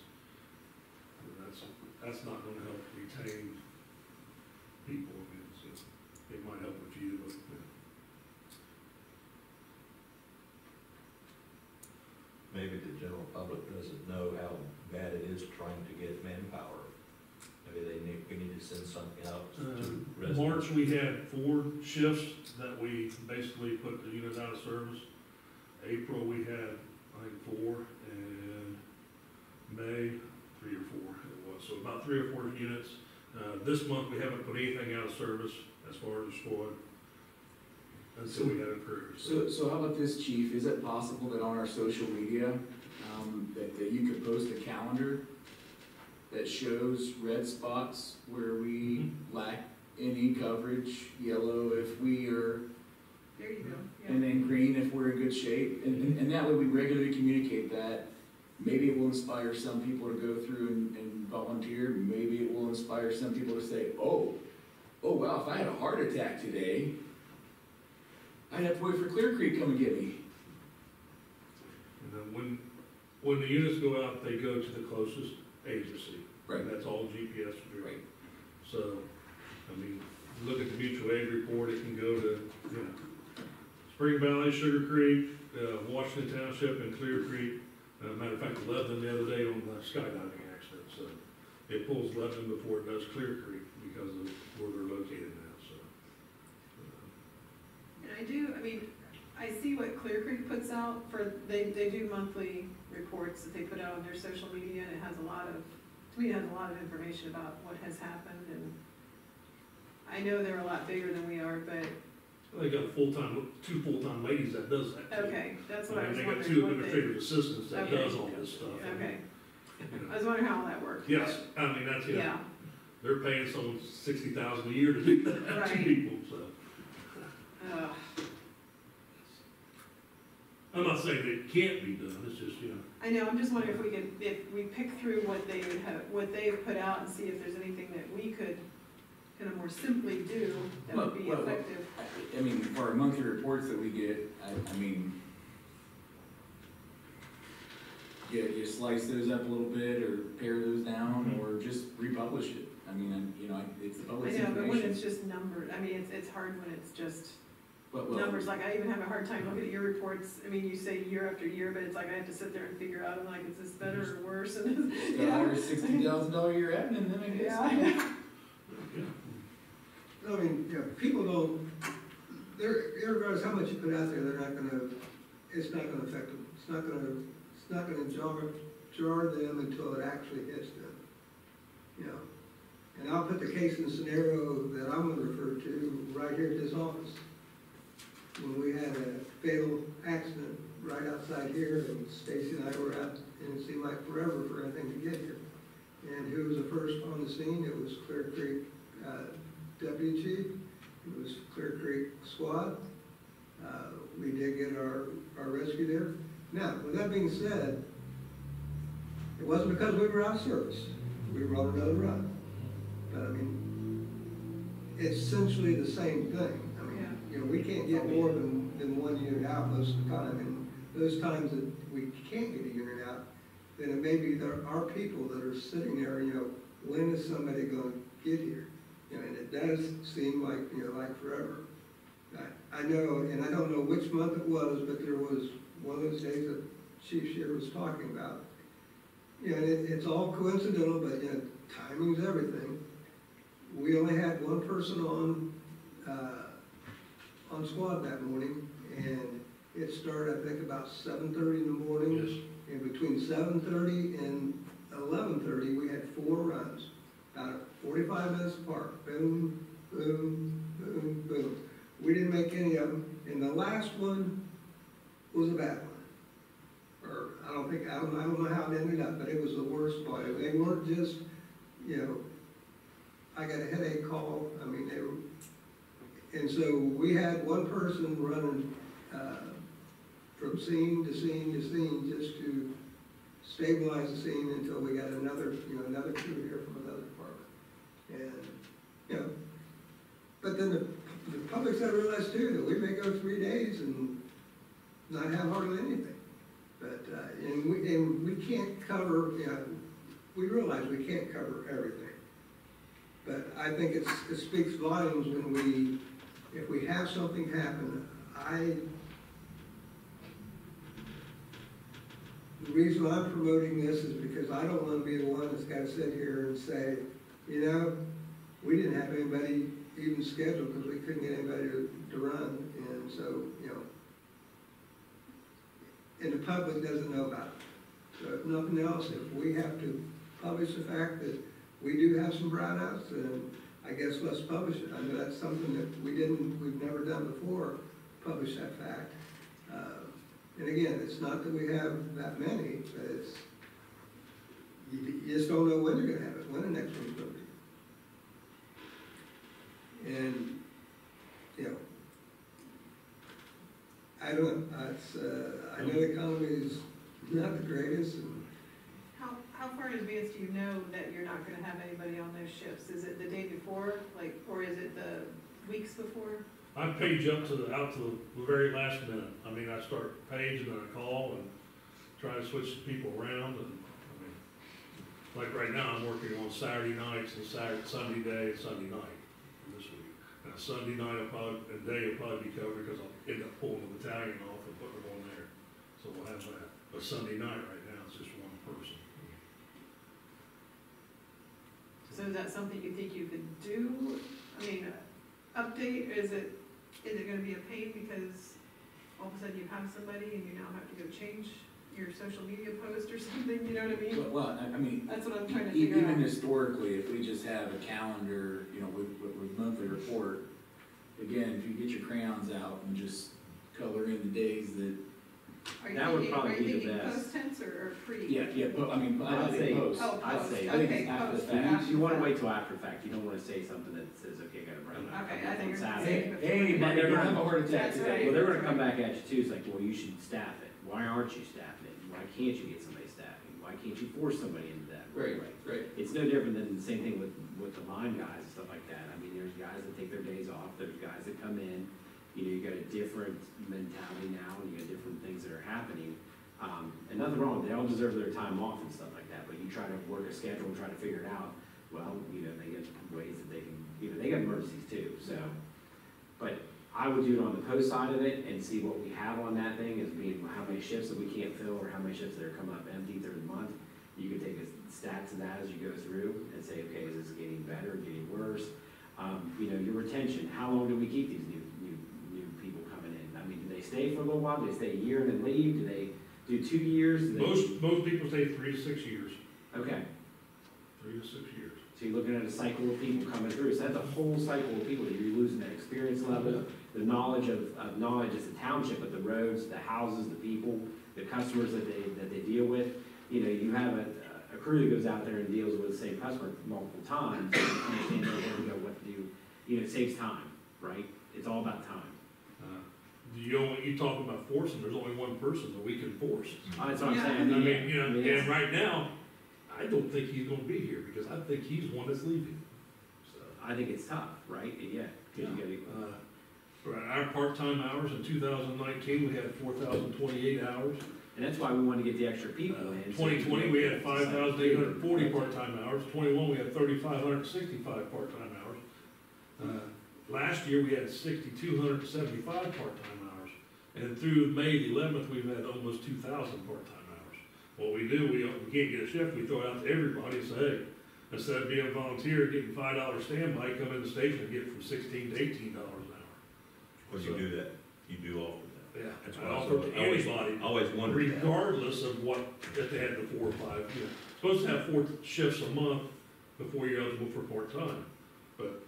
S7: that's, that's not gonna help retain people, I mean, it's, it might help a few, but.
S2: Maybe the general public doesn't know how bad it is trying to get manpower. Maybe they need, we need to send something out to
S7: Um,
S2: residents?
S7: March, we had four shifts that we basically put the units out of service. April, we had, I think, four, and May, three or four it was, so about three or four units. Uh, this month, we haven't put anything out of service as far as the squad, until we had a crew.
S9: So, so how about this, chief? Is it possible that on our social media, um, that, that you could post a calendar that shows red spots where we mm-hmm. lack any coverage, yellow if we are,
S1: There you go,
S9: and then green if we're in good shape? And, and, and that way we regularly communicate that. Maybe it will inspire some people to go through and, and volunteer. Maybe it will inspire some people to say, oh, oh wow, if I had a heart attack today, I'd have to wait for Clear Creek to come and get me.
S7: And then when, when the units go out, they go to the closest agency.
S9: Right.
S7: And that's all GPS driven.
S9: Right.
S7: So, I mean, look at the mutual aid report, it can go to, you know, Spring Valley, Sugar Creek, uh, Washington Township, and Clear Creek. Uh, matter of fact, Lebanon the other day on the skydiving accident, so it pulls Lebanon before it does Clear Creek because of where they're located now, so.
S1: And I do, I mean, I see what Clear Creek puts out for, they, they do monthly reports that they put out on their social media, and it has a lot of, to me, it has a lot of information about what has happened, and I know they're a lot bigger than we are, but,
S7: They got a full-time, two full-time ladies that does that. too.
S1: okay, that's what I
S7: And
S1: was
S7: they got
S1: wondering.
S7: two
S1: what they-
S7: administrative assistants that
S1: Okay.
S7: does all this stuff.
S1: Okay,
S7: You know.
S1: I was wondering how all that worked.
S7: Yes, I mean, that's,
S1: but-
S7: yeah,
S1: Yeah,
S7: they're paying someone sixty thousand a year to do that, two
S1: Right.
S7: people, so.
S1: uh,
S7: I'm not saying that it can't be done, it's just, you know,
S1: I know, I'm just wondering if we could, if we pick through what they would have, what they've put out and see if there's anything that we could kind of more simply do that would be
S9: Well, well, well,
S1: effective.
S9: I- I mean, for our monthly reports that we get, I, I mean, you, you slice those up a little bit, or pare those down, mm-hmm. or just republish it. I mean, and, you know, it's the
S1: I
S9: public's
S1: know, but when it's
S9: information.
S1: just numbered, I mean, it's, it's hard when it's just
S9: But, well,
S1: numbers, like I even have a hard time looking at your reports, I mean, you say year after year, but it's like I have to sit there and figure out, I'm like, is this better or worse, and,
S9: Got
S1: you
S9: a
S1: know?
S9: hundred sixty thousand dollar year admin, then I guess.
S1: Yeah, I know.
S7: yeah.
S6: I mean, you know, people don't, they're, regardless how much you put out there, they're not gonna, it's not gonna affect them. It's not gonna, it's not gonna jar, jar them until it actually hits them, you know? And I'll put the case in the scenario that I'm gonna refer to right here at this office. When we had a fatal accident right outside here, and Stacy and I were out, and it seemed like forever for anything to get here. And who was the first on the scene? It was Clear Creek, uh, deputy chief, it was Clear Creek squad. Uh, we did get our, our rescue there. Now, with that being said, it wasn't because we were out of service, we were on another run. But I mean, it's essentially the same thing. You know, we can't get more than, than one unit out most of the time, and those times that we can't get a unit out, then it may be there are people that are sitting there, you know, when is somebody gonna get here? You know, and it does seem like, you know, like forever. I, I know, and I don't know which month it was, but there was one of those days that Chief Shear was talking about. You know, it, it's all coincidental, but, you know, timing's everything. We only had one person on, uh, on squad that morning, and it started, I think, about seven thirty in the morning.
S7: Yes,
S6: And between seven thirty and eleven thirty, we had four runs, about forty-five minutes apart, boom, boom, boom, boom. We didn't make any of them, and the last one was a bad one. Or, I don't think, I don't, I don't know how it ended up, but it was the worst one. They weren't just, you know, I got a headache call, I mean, they were, and so we had one person running, uh, from scene to scene to scene, just to stabilize the scene until we got another, you know, another crew here from another department. And, you know, but then the, the public's gotta realize too, that we may go three days and not have hardly anything. But, uh, and we, and we can't cover, you know, we realize we can't cover everything. But I think it's, it speaks volumes when we, if we have something happen, I The reason I'm promoting this is because I don't wanna be the one that's gotta sit here and say, you know, we didn't have anybody even scheduled because we couldn't get anybody to, to run, and so, you know. And the public doesn't know about it. So if nothing else, if we have to publish the fact that we do have some brownouts, then I guess let's publish it. I know that's something that we didn't, we've never done before, publish that fact. Uh, And again, it's not that we have that many, but it's, you, you just don't know when you're gonna have it, when the next one's gonna be. And, you know, I don't, know, uh, I know the economy is not the greatest, and
S1: How, far in advance do you know that you're not gonna have anybody on those shifts? Is it the day before, like, or is it the weeks before?
S7: I page up to the, out to the very last minute. I mean, I start page and I call and try to switch people around and, I mean, like right now, I'm working on Saturday nights and Saturday, Sunday day and Sunday night this week. Now, Sunday night, I'll probably, and day will probably be covered because I'll end up pulling the battalion off and putting them on there. So we'll have that. But Sunday night right now, it's just one person.
S1: So is that something you think you could do? I mean, uh, update, is it, is it gonna be a pain because all of a sudden you have somebody and you now have to go change your social media post or something, you know what I mean?
S9: Well, Well, I I mean,
S1: That's what I'm trying to
S9: E-
S1: figure
S9: Even
S1: out.
S9: historically, if we just have a calendar, you know, with, with, with monthly report, again, if you get your crayons out and just color in the days that,
S1: Are you
S3: that would
S1: thinking, are
S3: probably
S1: you
S3: be the
S1: thinking
S3: best.
S1: post tense or or pre?
S9: yeah, yeah, but, I mean,
S3: I'd
S9: I
S3: say-
S9: post.
S1: Oh,
S3: I'd
S1: post,
S3: say-
S9: I think
S1: okay,
S9: it's after the
S1: post,
S9: fact.
S1: after
S3: You, you wanna
S1: the
S3: wait
S1: fact.
S3: till after the fact, you don't wanna say something that says, okay, I gotta run.
S1: Okay, I think you're saying
S3: Saturday.
S1: before.
S9: Hey,
S3: But they're
S9: you're
S3: gonna-
S9: gonna have a heart attack
S1: That's
S9: today.
S1: right.
S3: Well, they're gonna come back at you too, it's like, well, you should staff it, why aren't you staffing it, why can't you get somebody staffing, why can't you force somebody into that?
S9: Right, right.
S3: It's no different than the same thing with, with the line guys and stuff like that. I mean, there's guys that take their days off, there's guys that come in, you know, you got a different mentality now, and you got different things that are happening. Um, and nothing wrong, they all deserve their time off and stuff like that, but you try to work a schedule and try to figure it out, well, you know, they get ways that they can, you know, they got emergencies too, so. But I would do it on the post side of it and see what we have on that thing as being how many shifts that we can't fill or how many shifts that are coming up empty through the month. You can take a stats of that as you go through and say, okay, is this getting better, getting worse? Um, you know, your retention, how long do we keep these stay for a little while? Do they stay a year and then leave? Do they do two years? Do they-
S7: Most, most people say three to six years,
S3: Okay,
S7: three to six years.
S3: so you're looking at a cycle of people coming through, so that's a whole cycle of people that you're losing that experience level, the knowledge of, of knowledge as a township, but the roads, the houses, the people, the customers that they, that they deal with. You know, you have a, a crew that goes out there and deals with the same customer multiple times, understand where to go, what to do. You know, it saves time, right? It's all about time.
S7: Uh, You only, you talk about forcing, there's only one person that we can force.
S3: Uh, That's what I'm
S1: Yeah.
S3: saying.
S7: I mean, you know,
S3: I mean,
S7: and right now, I don't think he's gonna be here, because I think he's one that's leaving. So,
S3: I think it's tough, right? Yeah, 'cause you gotta,
S7: uh, For our part-time hours in two thousand nineteen, we had four thousand twenty-eight hours.
S3: and that's why we wanna get the extra people in. so
S7: Twenty
S3: you
S7: twenty,
S3: can
S7: we had five thousand eight hundred and forty part-time hours. Twenty-one, we had thirty-five hundred and sixty-five part-time hours. Uh, Last year, we had sixty-two hundred and seventy-five part-time hours. And through May the eleventh, we've had almost two thousand part-time hours. What we do, we, we can't get a shift, we throw it out to everybody and say, hey, instead of being a volunteer, getting five dollar standby, come in the station and get from sixteen to eighteen dollars an hour.
S2: When you do that, you do offer that.
S7: Yeah,
S2: That's
S7: I
S2: I
S7: offer to anybody,
S2: I always wondered that.
S7: regardless of what, if they had the four or five, you know. Supposed to have four shifts a month before you're eligible for part-time. But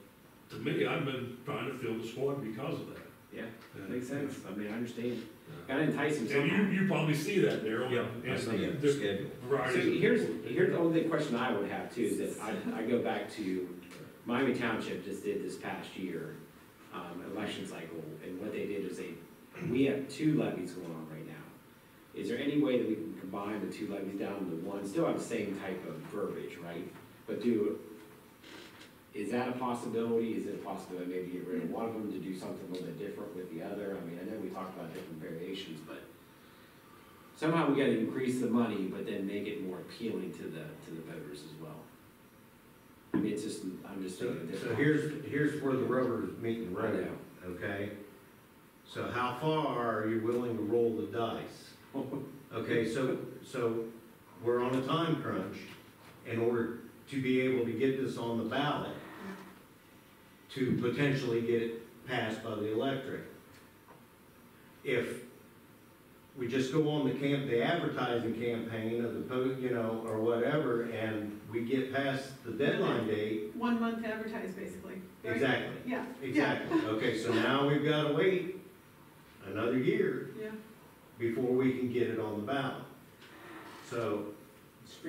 S7: to me, I've been trying to fill the squad because of that.
S3: Yeah,
S7: And-
S3: makes sense. I mean, I understand.
S7: Yeah.
S3: Gotta entice them somehow.
S7: And you, you probably see that, Daryl.
S2: Yeah,
S7: and-
S2: I see
S7: and
S2: it,
S7: the
S2: schedule.
S3: So
S7: varieties
S3: here's, here's the only question I would have too, is that I, I go back to Miami Township just did this past year, um, election cycle, and what they did is they, we have two levies going on right now. Is there any way that we can combine the two levies down to one, still have the same type of verbiage, right? But do, is that a possibility? Is it a possibility maybe get rid of one of them to do something a little bit different with the other? I mean, I know we talked about different variations, but somehow we gotta increase the money, but then make it more appealing to the, to the voters as well. I mean, it's just, I'm just
S5: So,
S3: thinking
S5: so here's, here's where the rubber is meeting the road, okay? So how far are you willing to roll the dice? Okay, so, so we're on a time crunch. In order to be able to get this on the ballot, to potentially get it passed by the electorate. If we just go on the camp, the advertising campaign of the you know, or whatever, and we get past the deadline date,
S1: One month to advertise, basically. right?
S5: exactly,
S1: Yeah,
S5: exactly. Okay, so now we've gotta wait another year
S1: yeah.
S5: before we can get it on the ballot. So,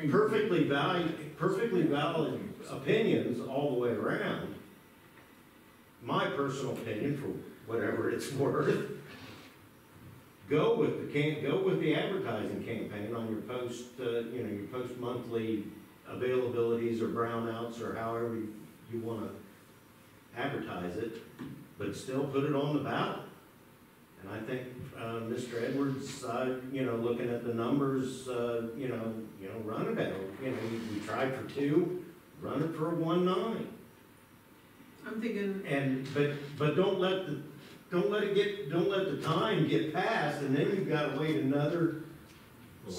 S5: perfectly valid, perfectly valid opinions all the way around. My personal opinion, for whatever it's worth, go with the can, go with the advertising campaign on your post, uh, you know, your post monthly availabilities or brownouts or however you- you wanna advertise it, but still put it on the ballot. And I think, uh, Mr. Edwards, uh, you know, looking at the numbers, uh, you know, you know, run it out. you know, we- we tried for two, run it for one nine.
S1: I'm thinking,
S5: And, but, but don't let the, don't let it get, don't let the time get past, and then you've gotta wait another,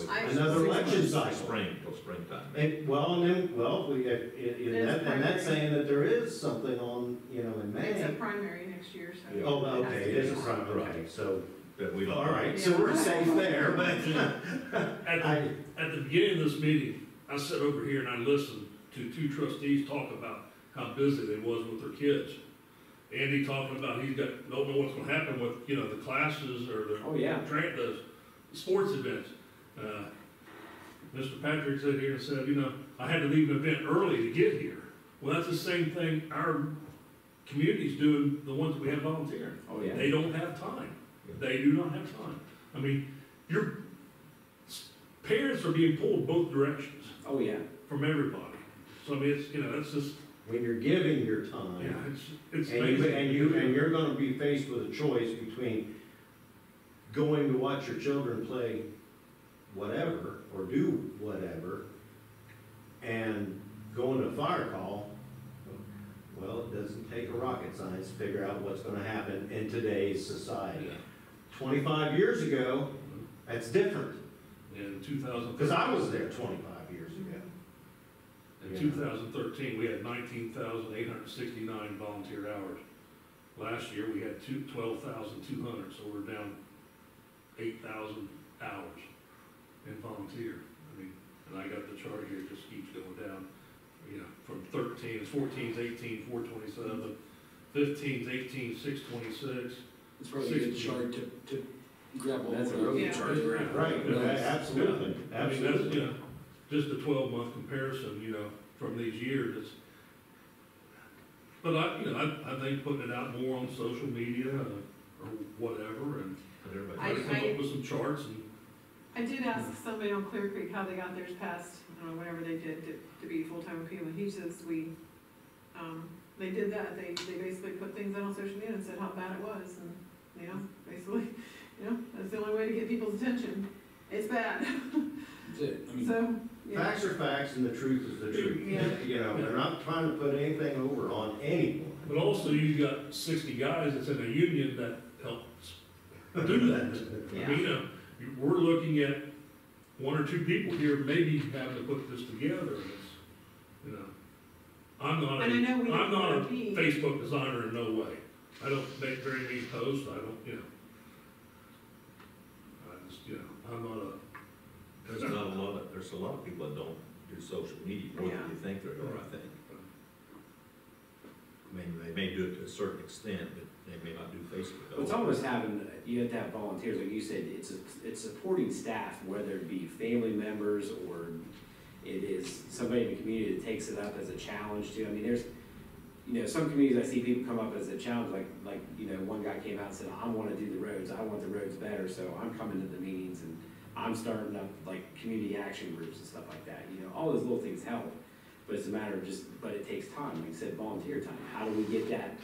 S1: I-
S5: another election cycle.
S2: Spring, till springtime.
S5: And, well, and then, well, we, uh, it- it- and that, and that's saying that there is something on, you know, in May.
S1: it's a
S5: May.
S1: primary next year, so.
S2: Yeah.
S5: Oh, okay, it is a primary, okay, so,
S2: That we don't.
S5: all right, so we're safe there, but
S7: At
S5: I,
S7: the, at the beginning of this meeting, I sat over here and I listened to two trustees talk about how busy they was with their kids. Andy talking about he's got, don't know what's gonna happen with, you know, the classes or the
S3: Oh, yeah.
S7: train, the sports events. Uh, Mr. Patrick said here and said, you know, I had to leave an event early to get here. Well, that's the same thing our community's doing, the ones that we have volunteering.
S3: Oh, yeah.
S7: They don't have time. They do not have time. I mean, your parents are being pulled both directions
S3: Oh, yeah.
S7: from everybody. So I mean, it's, you know, it's just,
S5: when you're giving your time.
S7: yeah, it's, it's
S5: and you, and you, and you're gonna be faced with a choice between going to watch your children play whatever, or do whatever, and going to a fire call, well, it doesn't take a rocket science to figure out what's gonna happen in today's society.
S2: Yeah.
S5: Twenty-five years ago, that's different,
S7: In two thousand.
S5: because I was there twenty-five years ago.
S7: In two thousand thirteen, we had nineteen thousand eight hundred sixty-nine volunteer hours. Last year, we had 12,200, so we're down eight thousand hours in volunteer. I mean, and I got the chart here, it just keeps going down, you know, from thirteen, it's fourteen's eighteen, four twenty-seven, fifteen's eighteen, six twenty-six.
S9: It's probably a good chart to, to grab all
S3: That's a
S9: of
S3: really
S1: Yeah.
S3: good chart. to grab.
S5: Right, absolutely,
S7: I mean, that's,
S5: absolutely.
S7: you know, just a twelve-month comparison, you know, from these years, it's. But I, you know, I, I think putting it out more on social media uh, or whatever, and
S2: But everybody-
S1: I-
S7: try to come up with some charts and,
S1: I did ask somebody on Clear Creek how they got theirs passed, I don't know, whatever they did to, to be full-time appeal, and he says we, um, they did that, they, they basically put things out on social media and said how bad it was, and, you know, basically, you know, that's the only way to get people's attention, it's bad,
S9: That's it. I mean,
S1: so, yeah.
S5: Facts are facts and the truth is the truth.
S1: Yeah.
S5: You know, they're not trying to put anything over on anyone.
S7: but also you've got sixty guys that's in a union that helps do that. I
S1: Yeah.
S7: mean, you know, you- we're looking at one or two people here maybe having to put this together, and it's, you know. I'm not a,
S1: And I know we
S7: I'm not a
S1: have to be-
S7: Facebook designer in no way. I don't make very many posts, I don't, you know. I just, you know, I'm not a.
S2: There's not a lot of, there's a lot of people that don't do social media more than
S1: Yeah.
S2: you think they're doing, I think. I mean, they may do it to a certain extent, but they may not do Facebook.
S3: Well, It's almost having, you have to have volunteers, like you said, it's, a- it's supporting staff, whether it be family members or it is somebody in the community that takes it up as a challenge too. I mean, there's, you know, some communities I see people come up as a challenge, like, like, you know, one guy came out and said, I wanna do the roads, I want the roads better, so I'm coming to the meetings and I'm starting up like community action groups and stuff like that, you know, all those little things help. But it's a matter of just, but it takes time, like I said, volunteer time. How do we get that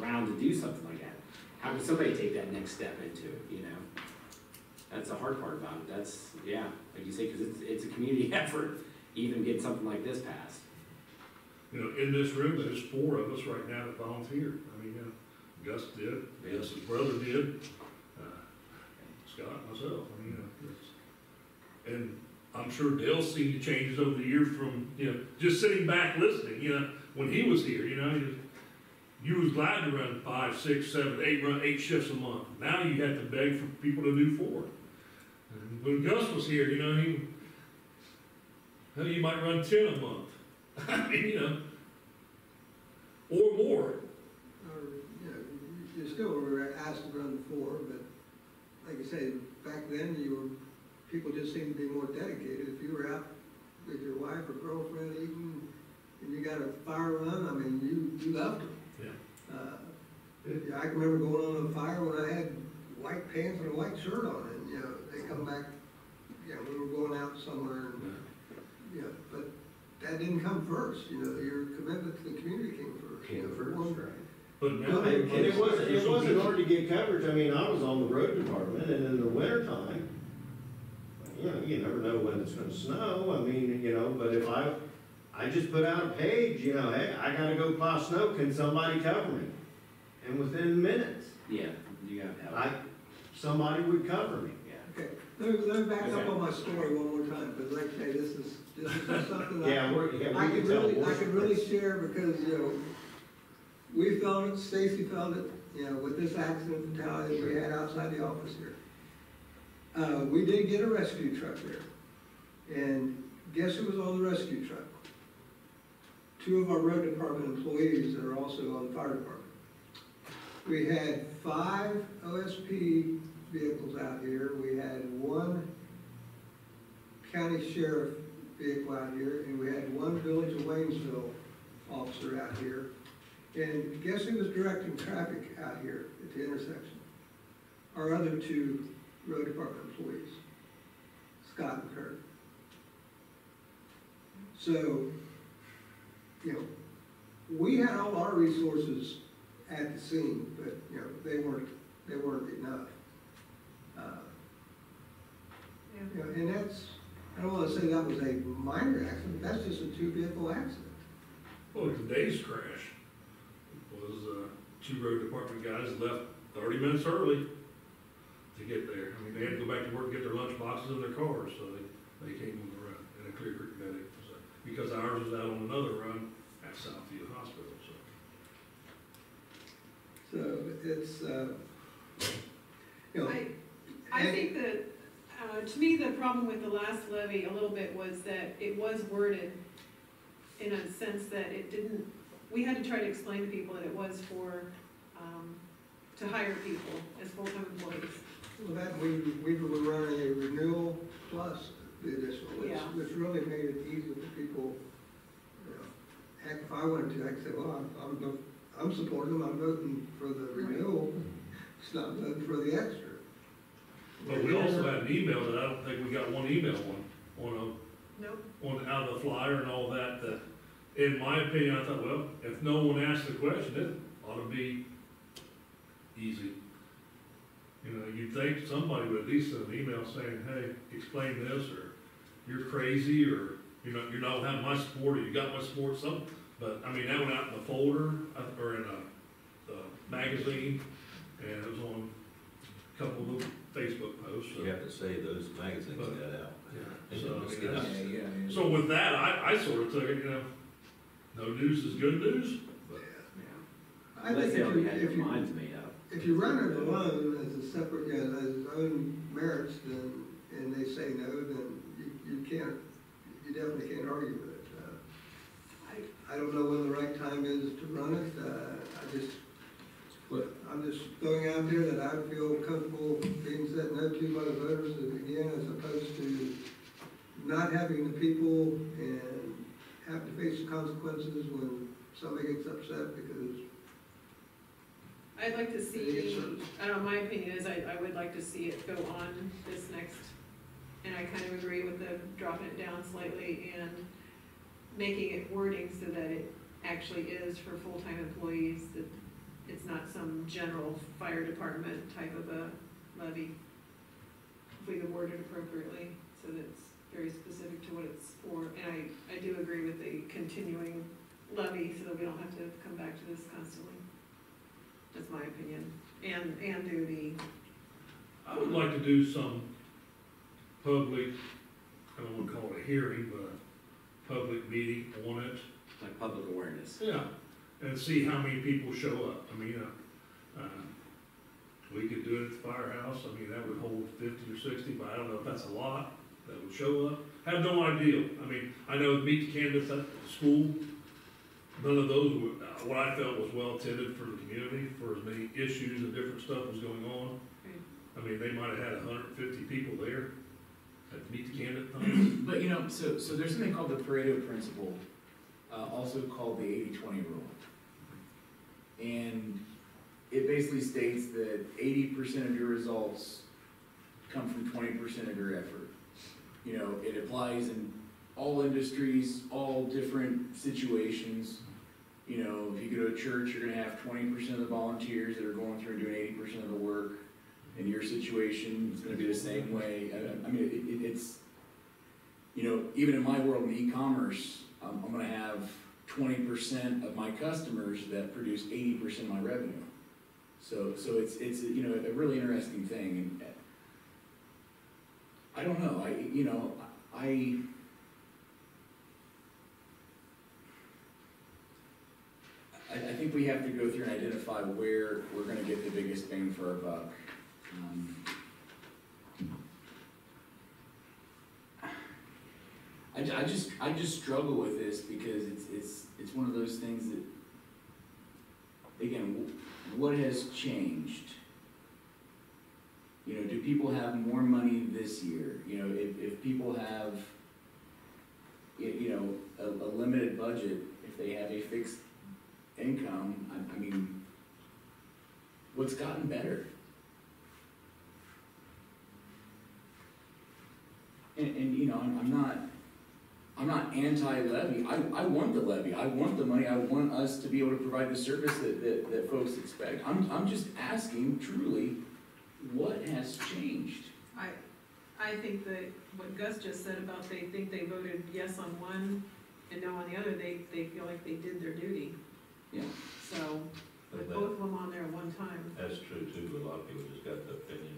S3: around to do something like that? How can somebody take that next step into it, you know? That's the hard part about it, that's, yeah, like you say, cause it's, it's a community effort, even get something like this passed.
S7: You know, in this room, there's four of us right now that volunteer. I mean, you Gus did, Gus's brother did, uh, Scott, myself, I mean, you and I'm sure Dale's seen the changes over the years from, you know, just sitting back listening, you know, when he was here, you know, was, you was glad to run five, six, seven, eight, run eight shifts a month. Now you have to beg for people to do four. And when Gus was here, you know, he, you might run ten a month. I mean, you know, or more.
S6: Or, you know, you you still were asked to run four, but like I say, back then you were, people just seemed to be more dedicated. If you were out with your wife or girlfriend eating and you got a fire run, I mean, you, you loved it.
S7: Yeah.
S6: Uh, yeah, I can remember going on a fire when I had white pants and a white shirt on, and, you know, they come back, you know, we were going out somewhere, and, you know, that didn't come first, you know, your commitment to the community came first. you know,
S5: first,
S6: one-
S5: right.
S7: But
S5: And
S7: now.
S5: and it wasn't, it wasn't hard to get coverage, I mean, I was on the road department, and in the wintertime, you know, you never know when it's gonna snow, I mean, you know, but if I, I just put out a page, you know, hey, I gotta go plow snow, can somebody cover me? And within minutes,
S3: Yeah, you gotta have.
S5: I, somebody would cover me.
S3: Yeah.
S6: Okay, let me, let me back up on my story one more time, because like I say, this is, this is just something that.
S5: Yeah, we're, yeah,
S6: I
S5: we
S6: could
S5: can tell.
S6: really, I could really share because, you know, we felt it, Stacy felt it, you know, with this accident fatality we had outside the office here. Uh, we did get a rescue truck there, and guess who was on the rescue truck? Two of our road department employees that are also on the fire department. We had five OSP vehicles out here, we had one county sheriff vehicle out here, and we had one village of Waynesville officer out here. And guess who was directing traffic out here at the intersection? Our other two road department employees, Scott and Kurt. So, you know, we had all our resources at the scene, but, you know, they weren't, they weren't enough. Uh,
S1: Yeah.
S6: you know, and that's, I don't wanna say that was a minor accident, that's just a two-vehicle accident.
S7: Well, today's crash was, uh, two road department guys left thirty minutes early to get there. I mean, they had to go back to work and get their lunch boxes in their cars, so they, they came on the run in a Clear Creek medic. so, Because ours was out on another run at Southview Hospital, so.
S6: So it's, uh, you know.
S1: I, I
S6: and-
S1: think that, uh, to me, the problem with the last levy a little bit was that it was worded in a sense that it didn't, we had to try to explain to people that it was for, um, to hire people as full-time employees.
S6: Well, that, we, we were running a renewal plus the additional, which,
S1: Yeah.
S6: which really made it easy for people. you know. Heck, if I wanted to, I could say, well, I'm, I'm, I'm supporting them, I'm voting for the renewal, it's not voting for the extra.
S7: But we also had an email that I don't think we got one email on, on
S1: Nope.
S7: a, on, out of the flyer and all that, that, in my opinion, I thought, well, if no one asked the question, it ought to be easy. You know, you'd think somebody would at least send an email saying, hey, explain this, or you're crazy, or, you know, you don't have my support, or you got my support, something. but, I mean, that went out in the folder, uh, or in a, the magazine, and it was on couple of the Facebook posts, so.
S2: You have to say those magazines got out.
S7: Yeah, so, I mean,
S9: Yeah,
S7: that's-
S9: yeah, yeah.
S7: so with that, I, I sort of took it, you know, no news is good news, but.
S3: Yeah.
S6: I
S3: Unless
S6: think
S3: they
S6: if
S3: already
S6: you,
S3: had
S6: if
S3: their
S6: you,
S3: minds made up.
S6: if you run it alone as a separate, you know, as its own merits, then, and they say no, then you, you can't, you definitely can't argue with it. Uh,
S1: I,
S6: I don't know when the right time is to run it, uh, I just,
S9: What-
S6: I'm just throwing out there that I feel comfortable being said no to by the voters, again, as opposed to not having the people and have to face the consequences when somebody gets upset because
S1: I'd like to see. I don't know, my opinion is I, I would like to see it go on this next, and I kind of agree with the dropping it down slightly and making it wording so that it actually is for full-time employees, that it's not some general fire department type of a levy. If we could word it appropriately, so that it's very specific to what it's for, and I, I do agree with the continuing levy, so that we don't have to come back to this constantly. That's my opinion, and, and do the,
S7: I would like to do some public, I don't wanna call it a hearing, but a public meeting on it.
S3: Like public awareness.
S7: Yeah, and see how many people show up. I mean, uh, uh, we could do it at the firehouse, I mean, that would hold fifty or sixty, but I don't know if that's a lot that would show up. I Have no idea, I mean, I know meet the candidates at school, none of those were, uh, what I felt was well attended for the community, for as many issues and different stuff was going on. I mean, they might have had hundred and fifty people there at meet the candidate thing.
S9: But you know, so, so there's something called the Pareto principle, uh, also called the 80-20 rule. And it basically states that eighty percent of your results come from twenty percent of your effort. You know, it applies in all industries, all different situations. You know, if you go to a church, you're gonna have twenty percent of the volunteers that are going through and doing eighty percent of the work. In your situation, it's gonna be the same way. I, I mean, it, it, it's, you know, even in my world in e-commerce, I'm gonna have twenty percent of my customers that produce eighty percent of my revenue. So, so it's, it's, you know, a really interesting thing, and I don't know, I, you know, I. I, think we have to go through and identify where we're gonna get the biggest bang for our buck. Um, I, I just, I just struggle with this because it's, it's, it's one of those things that, again, what has changed? You know, do people have more money this year? You know, if, if people have, you know, a, a limited budget, if they have a fixed income, I, I mean, what's gotten better? And, and, you know, I'm, I'm not, I'm not anti-levy, I, I want the levy, I want the money, I want us to be able to provide the service that, that, that folks expect. I'm, I'm just asking truly, what has changed?
S1: I, I think that what Gus just said about they think they voted yes on one and no on the other, they, they feel like they did their duty.
S9: Yeah.
S1: So, with
S2: But
S1: both of them on there at one time.
S2: That's true too, a lot of people just got the opinion,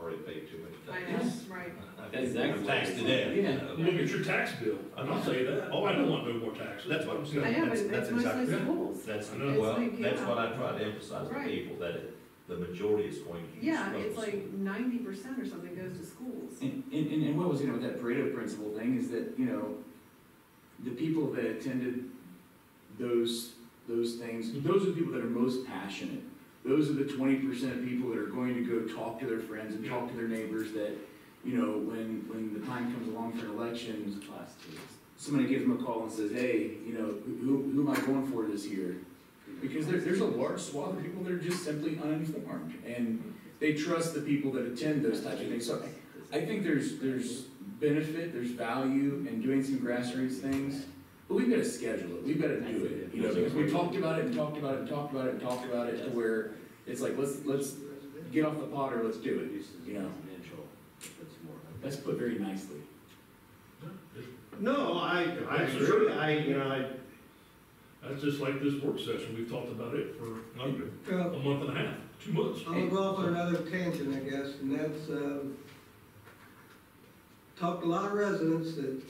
S2: already paid too much
S1: I
S2: tax.
S1: know, right.
S2: That's exactly. Tax to death.
S9: Yeah.
S7: Look at your tax bill, I'll say that,
S2: Oh,
S7: I
S2: I
S7: don't want no more taxes.
S2: That's what I'm saying.
S1: I know, but
S2: That's-
S1: it's mostly
S2: exactly-
S1: schools.
S2: That's,
S7: I know.
S2: well,
S1: It's like,
S2: that's
S1: yeah.
S2: what I try to emphasize to
S1: Right.
S2: people, that it- the majority is going to
S1: Yeah,
S2: local
S1: it's like ninety percent or something goes to schools.
S9: And, and, and- and what was, you know, with that Pareto principle thing is that, you know, the people that attended those, those things, those are the people that are most passionate. Those are the twenty percent of people that are going to go talk to their friends and talk to their neighbors that, you know, when, when the time comes along for an election, somebody gives them a call and says, hey, you know, who, who am I going for this year? Because there, there's a large swath of people that are just simply uninformed, and they trust the people that attend those types of things. So I think there's, there's benefit, there's value in doing some grassroots things, but we've got to schedule it, we've got to do it, you know, because we talked about it and talked about it and talked about it and talked about it to where it's like, let's, let's get off the pot or let's do it, you know? That's put very nicely.
S5: No, I, I agree, I, you know, I,
S7: That's just like this work session, we've talked about it for
S2: Okay.
S6: Well,
S7: a month and a half, two months.
S6: I'll go off on another tangent, I guess, and that's, um, talked to a lot of residents that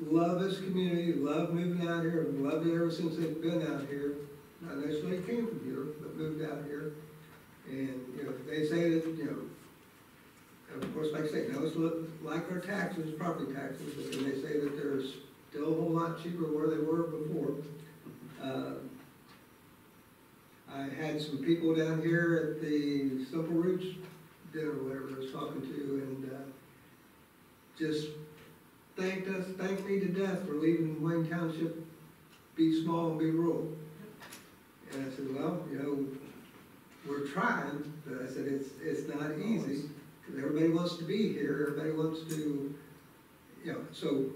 S6: love this community, love moving out here, have loved it ever since they've been out here. Not necessarily came from here, but moved out here. And, you know, they say that, you know, of course, like I say, now it's look like our taxes, property taxes, and they say that they're still a whole lot cheaper where they were before. Uh, I had some people down here at the Simple Roots dinner, whatever I was talking to, and, uh, just thanked us, thanked me to death for leaving Wayne Township be small and be rural. And I said, well, you know, we're trying, but I said, it's, it's not easy, because everybody wants to be here, everybody wants to, you know, so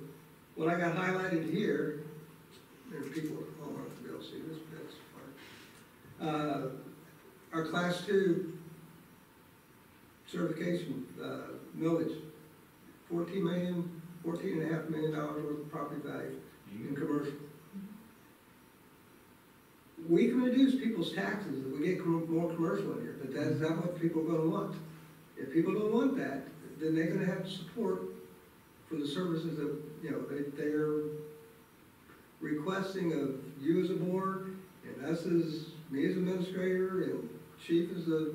S6: what I got highlighted here, there are people home aren't gonna be able to see this, but that's fine. Uh, Our class two certification, uh, millage, fourteen million, fourteen and a half million dollars worth of property value in mm-hmm. commercial. We can reduce people's taxes if we get com- more commercial in here, but that's not what people are gonna want. If people don't want that, then they're gonna have to support for the services that, you know, they, they're requesting of you as a board and us as, me as administrator and chief as the,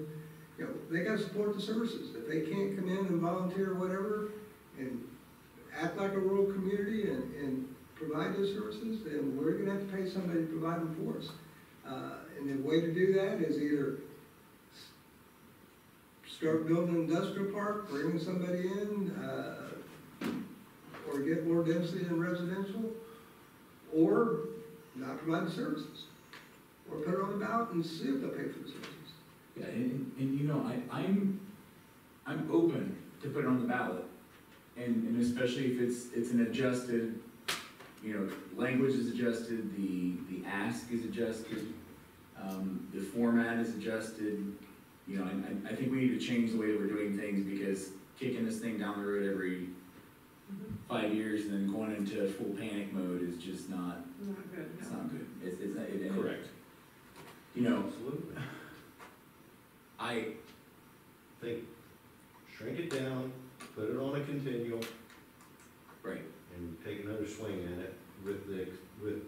S6: you know, they gotta support the services. If they can't come in and volunteer or whatever, and act like a rural community and, and provide those services, then we're gonna have to pay somebody to provide them for us. Uh, and the way to do that is either start building an industrial park, bringing somebody in, uh, or get more density in residential, or not provide the services. Or put it on the ballot and see if they'll pay for the services.
S9: Yeah, and, and you know, I, I'm, I'm open to put it on the ballot. And, and especially if it's, it's an adjusted, you know, language is adjusted, the, the ask is adjusted, um, the format is adjusted. You know, I, I- I think we need to change the way that we're doing things because kicking this thing down the road every five years and then going into full panic mode is just not,
S1: Not good,
S9: it's not good. It's, it's, not- it- and-
S2: Correct.
S9: You know,
S2: Absolutely.
S9: I,
S5: Think, shrink it down, put it on a continual,
S9: right,
S5: and take another swing at it with the, with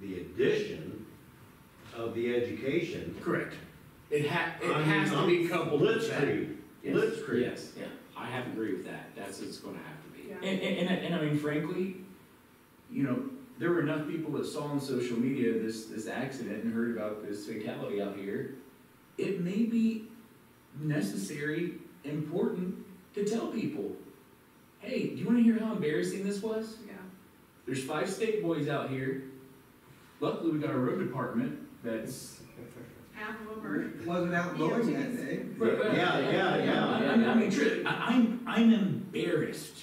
S5: the addition of the education.
S9: correct. It ha, it
S5: I mean,
S9: has to be
S5: I'm
S9: coupled with that.
S5: Blitzkrieg,
S3: Yes,
S5: Blitzkrieg.
S3: Yes,
S9: Yeah.
S3: I have to agree with that, that's what it's gonna have to be.
S1: Yeah.
S9: And, and, and, and I mean, frankly, you know, there were enough people that saw on social media this, this accident and heard about this fatality out here. It may be necessary, important to tell people, hey, do you wanna hear how embarrassing this was?
S1: Yeah,
S9: There's five state boys out here. Luckily, we got a road department that's.
S1: half of them are,
S6: Wasn't out mowing that day.
S5: Yeah, yeah, yeah.
S9: I mean, I mean, truly, I, I'm, I'm embarrassed.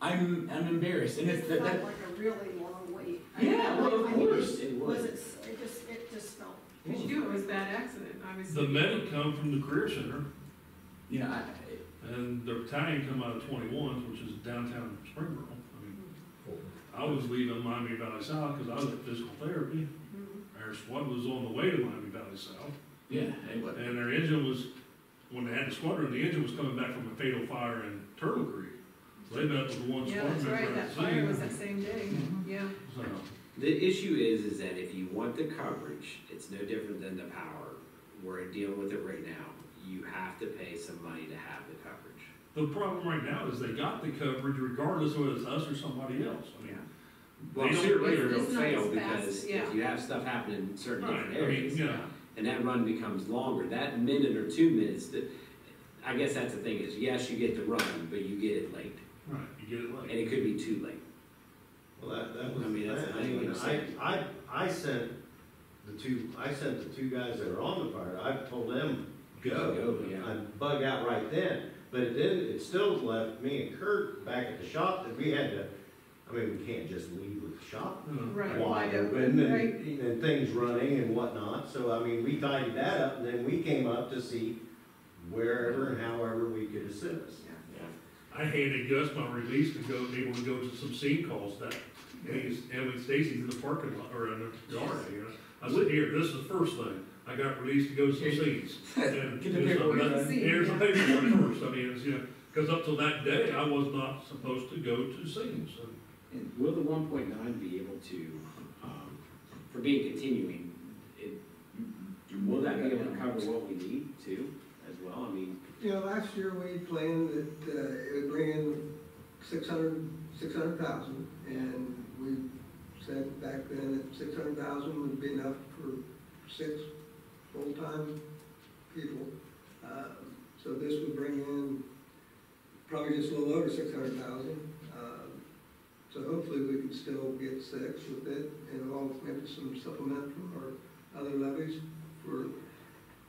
S9: I'm, I'm embarrassed, and
S8: It
S9: it's, that,
S8: felt
S9: that,
S8: like a really long wait. I-
S9: Yeah, well, of
S8: I mean,
S9: course.
S3: It
S8: Was
S3: was.
S8: it, it just, it just felt.
S1: because you knew it was a bad accident, obviously.
S7: The medic come from the career center,
S9: you know, I,
S7: and the battalion come out of twenty-one, which is downtown Springboro. I mean, I was leaving Miami Valley South because I was at physical therapy.
S1: Mhm.
S7: Our squad was on the way to Miami Valley South,
S9: yeah, anyway.
S7: and their engine was, when they had the squadron, the engine was coming back from a fatal fire in Turtle Creek. So they met with the one
S1: Yeah,
S7: squad
S1: that's
S7: member
S1: right,
S7: at
S1: that
S7: the
S1: fire was
S7: scene.
S1: that same day,
S9: Mhm.
S1: yeah.
S7: So,
S3: The issue is, is that if you want the coverage, it's no different than the power. We're dealing with it right now. You have to pay some money to have the coverage.
S7: the problem right now is they got the coverage regardless of whether it's us or somebody else. I mean,
S3: Well,
S7: They don't-
S3: sooner or later it'll
S1: It's not
S3: fail
S1: as fast,
S3: because
S1: yeah.
S3: if you have stuff happening in certain
S7: Right,
S3: different
S7: I mean,
S3: areas,
S7: yeah.
S3: and that run becomes longer, that minute or two minutes, that, I guess that's the thing is, yes, you get the run, but you get it late,
S7: right, you get it
S3: and
S7: late.
S3: it could be too late.
S5: Well, that, that was
S3: I mean, that's the
S5: thing.
S3: thing,
S5: When I, I, I sent the two, I sent the two guys that are on the fire, I told them, go.
S3: Go, yeah.
S5: I bug out right then, but it did, it still left me and Kurt back at the shop that we had to, I mean, we can't just leave with the shop
S7: hmm.
S1: Right,
S5: wide
S1: wide
S5: open
S1: open, right.
S5: and, and things running and whatnot, so I mean, we tidied that up, and then we came up to see wherever and however we could assist.
S7: I handed Gus my release to go, be able to go to some scene calls that, he's, Emily Stacy's in the parking lot, or in the yard, you know. I said, here, this is the first thing, I got released to go to some scenes. And
S9: Get the
S7: here's
S9: paperwork
S7: the-
S1: done.
S7: Here's the paperwork first, I mean, it's, you know, cause up till that day, I was not supposed to go to scenes.
S3: And will the one point nine be able to, um, for being continuing, it, will that be able to cover what we need too, as well? I mean,
S6: You know, last year we planned that, uh, it would bring in six hundred, six hundred thousand, and we said back then that six hundred thousand would be enough for six full-time people. Uh, So this would bring in probably just a little over six hundred thousand. Um, So hopefully we can still get six with it, and along with maybe some supplemental or other levies for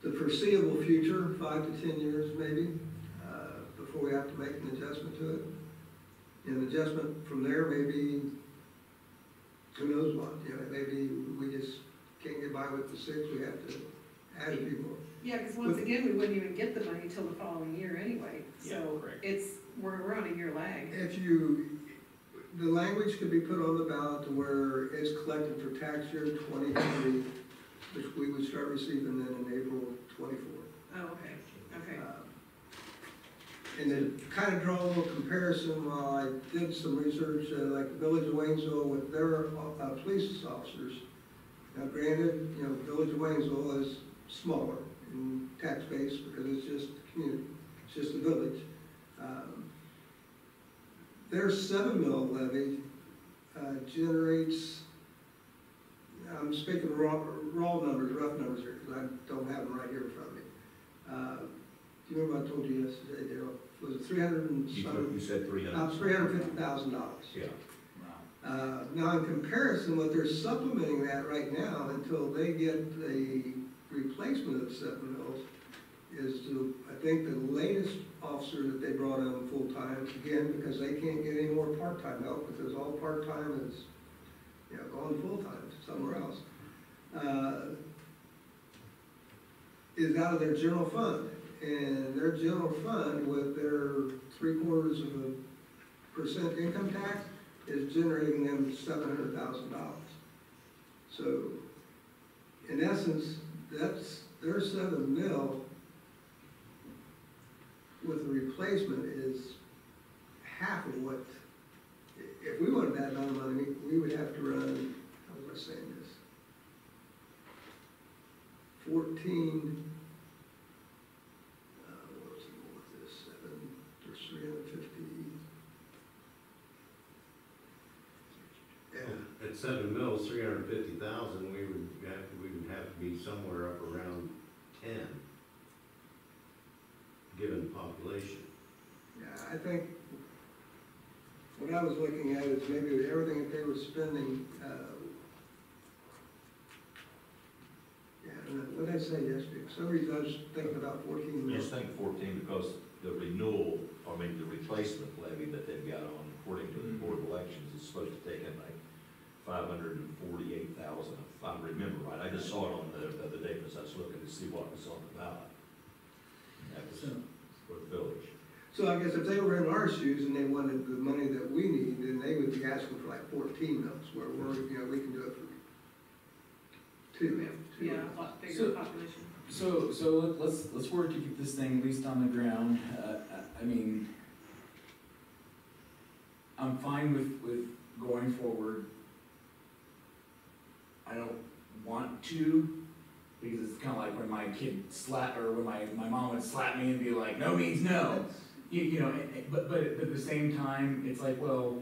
S6: the foreseeable future, five to ten years maybe, uh, before we have to make an adjustment to it. And adjustment from there maybe, who knows what, you know, maybe we just can't get by with the six, we have to add a few.
S1: Yeah, because once again, we wouldn't even get the money till the following year anyway,
S3: Yeah,
S1: so
S3: correct.
S1: it's, we're, we're on a year lag.
S6: If you, the language could be put on the ballot to where it's collected for tax year twenty-three, which we would start receiving then in April twenty-four.
S1: Oh, okay, okay.
S6: Uh, And to kind of draw a little comparison, while I did some research, uh, like the Village of Waynesville with their, uh, police officers, Now granted, you know, Village of Waynesville is smaller in tax base because it's just a community, it's just a village. Um, Their seven mill levy uh, generates, I'm speaking raw, raw numbers, rough numbers here, because I don't have them right here in front of me. Uh, Do you remember I told you yesterday, Daryl, was it three hundred and
S2: You you said three hundred?
S6: About three hundred fifty thousand dollars.
S2: Yeah.
S6: Uh, Now, in comparison, what they're supplementing that right now until they get the replacement of seven mills is to, I think, the latest officer that they brought in full-time, again, because they can't get any more part-time help, because all part-time is, you know, gone full-time somewhere else, uh, is out of their general fund. And their general fund with their three quarters of a percent income tax is generating them seven hundred thousand dollars. So, in essence, that's, their seven mil with the replacement is half of what, if we wanted that amount of money, we would have to run, how was I saying this? Fourteen, uh, what was this, seven, there's three hundred fifty. Yeah.
S5: At seven mils, three hundred and fifty thousand, we would would have to be somewhere up around ten, given the population.
S6: Yeah, I think, what I was looking at is maybe everything that they were spending, uh, yeah, I don't know, what did I say yesterday? For some reason I was thinking about fourteen
S2: I just think fourteen because the renewal, I mean, the replacement levy that they've got on, according to the Board of Elections, is supposed to take in like five hundred and forty-eight thousand, if I remember right. I just saw it on the, the other day because I was looking to see what was on the ballot. That was for the village.
S6: So I guess if they were in our shoes and they wanted the money that we need, then they would be asking for like fourteen mils, where we're, you know, we can do it for two. two.
S1: Yeah, a lot bigger
S9: So-
S1: population.
S9: So, so let- let's, let's work to get this thing at least on the ground. Uh, I- I mean, I'm fine with, with going forward. I don't want to, because it's kinda like when my kid slap, or when my, my mom would slap me and be like, no means no. You, you know, eh, eh, but, but at the same time, it's like, well,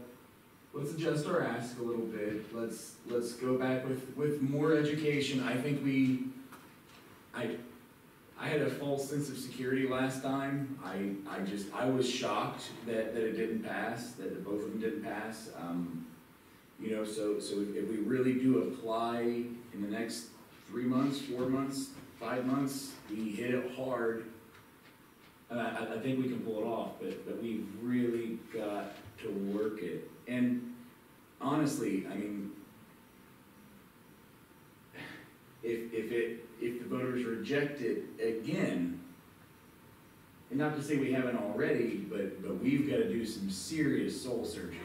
S9: let's adjust our ask a little bit. Let's, let's go back with, with more education. I think we, I, I had a false sense of security last time. I, I just, I was shocked that, that it didn't pass, that both of them didn't pass. Um, you know, so, so if we really do apply in the next three months, four months, five months, we hit it hard. And I, I- think we can pull it off, but, but we've really got to work it. And honestly, I mean, if, if it, if the voters reject it again, and not to say we haven't already, but, but we've gotta do some serious soul searching.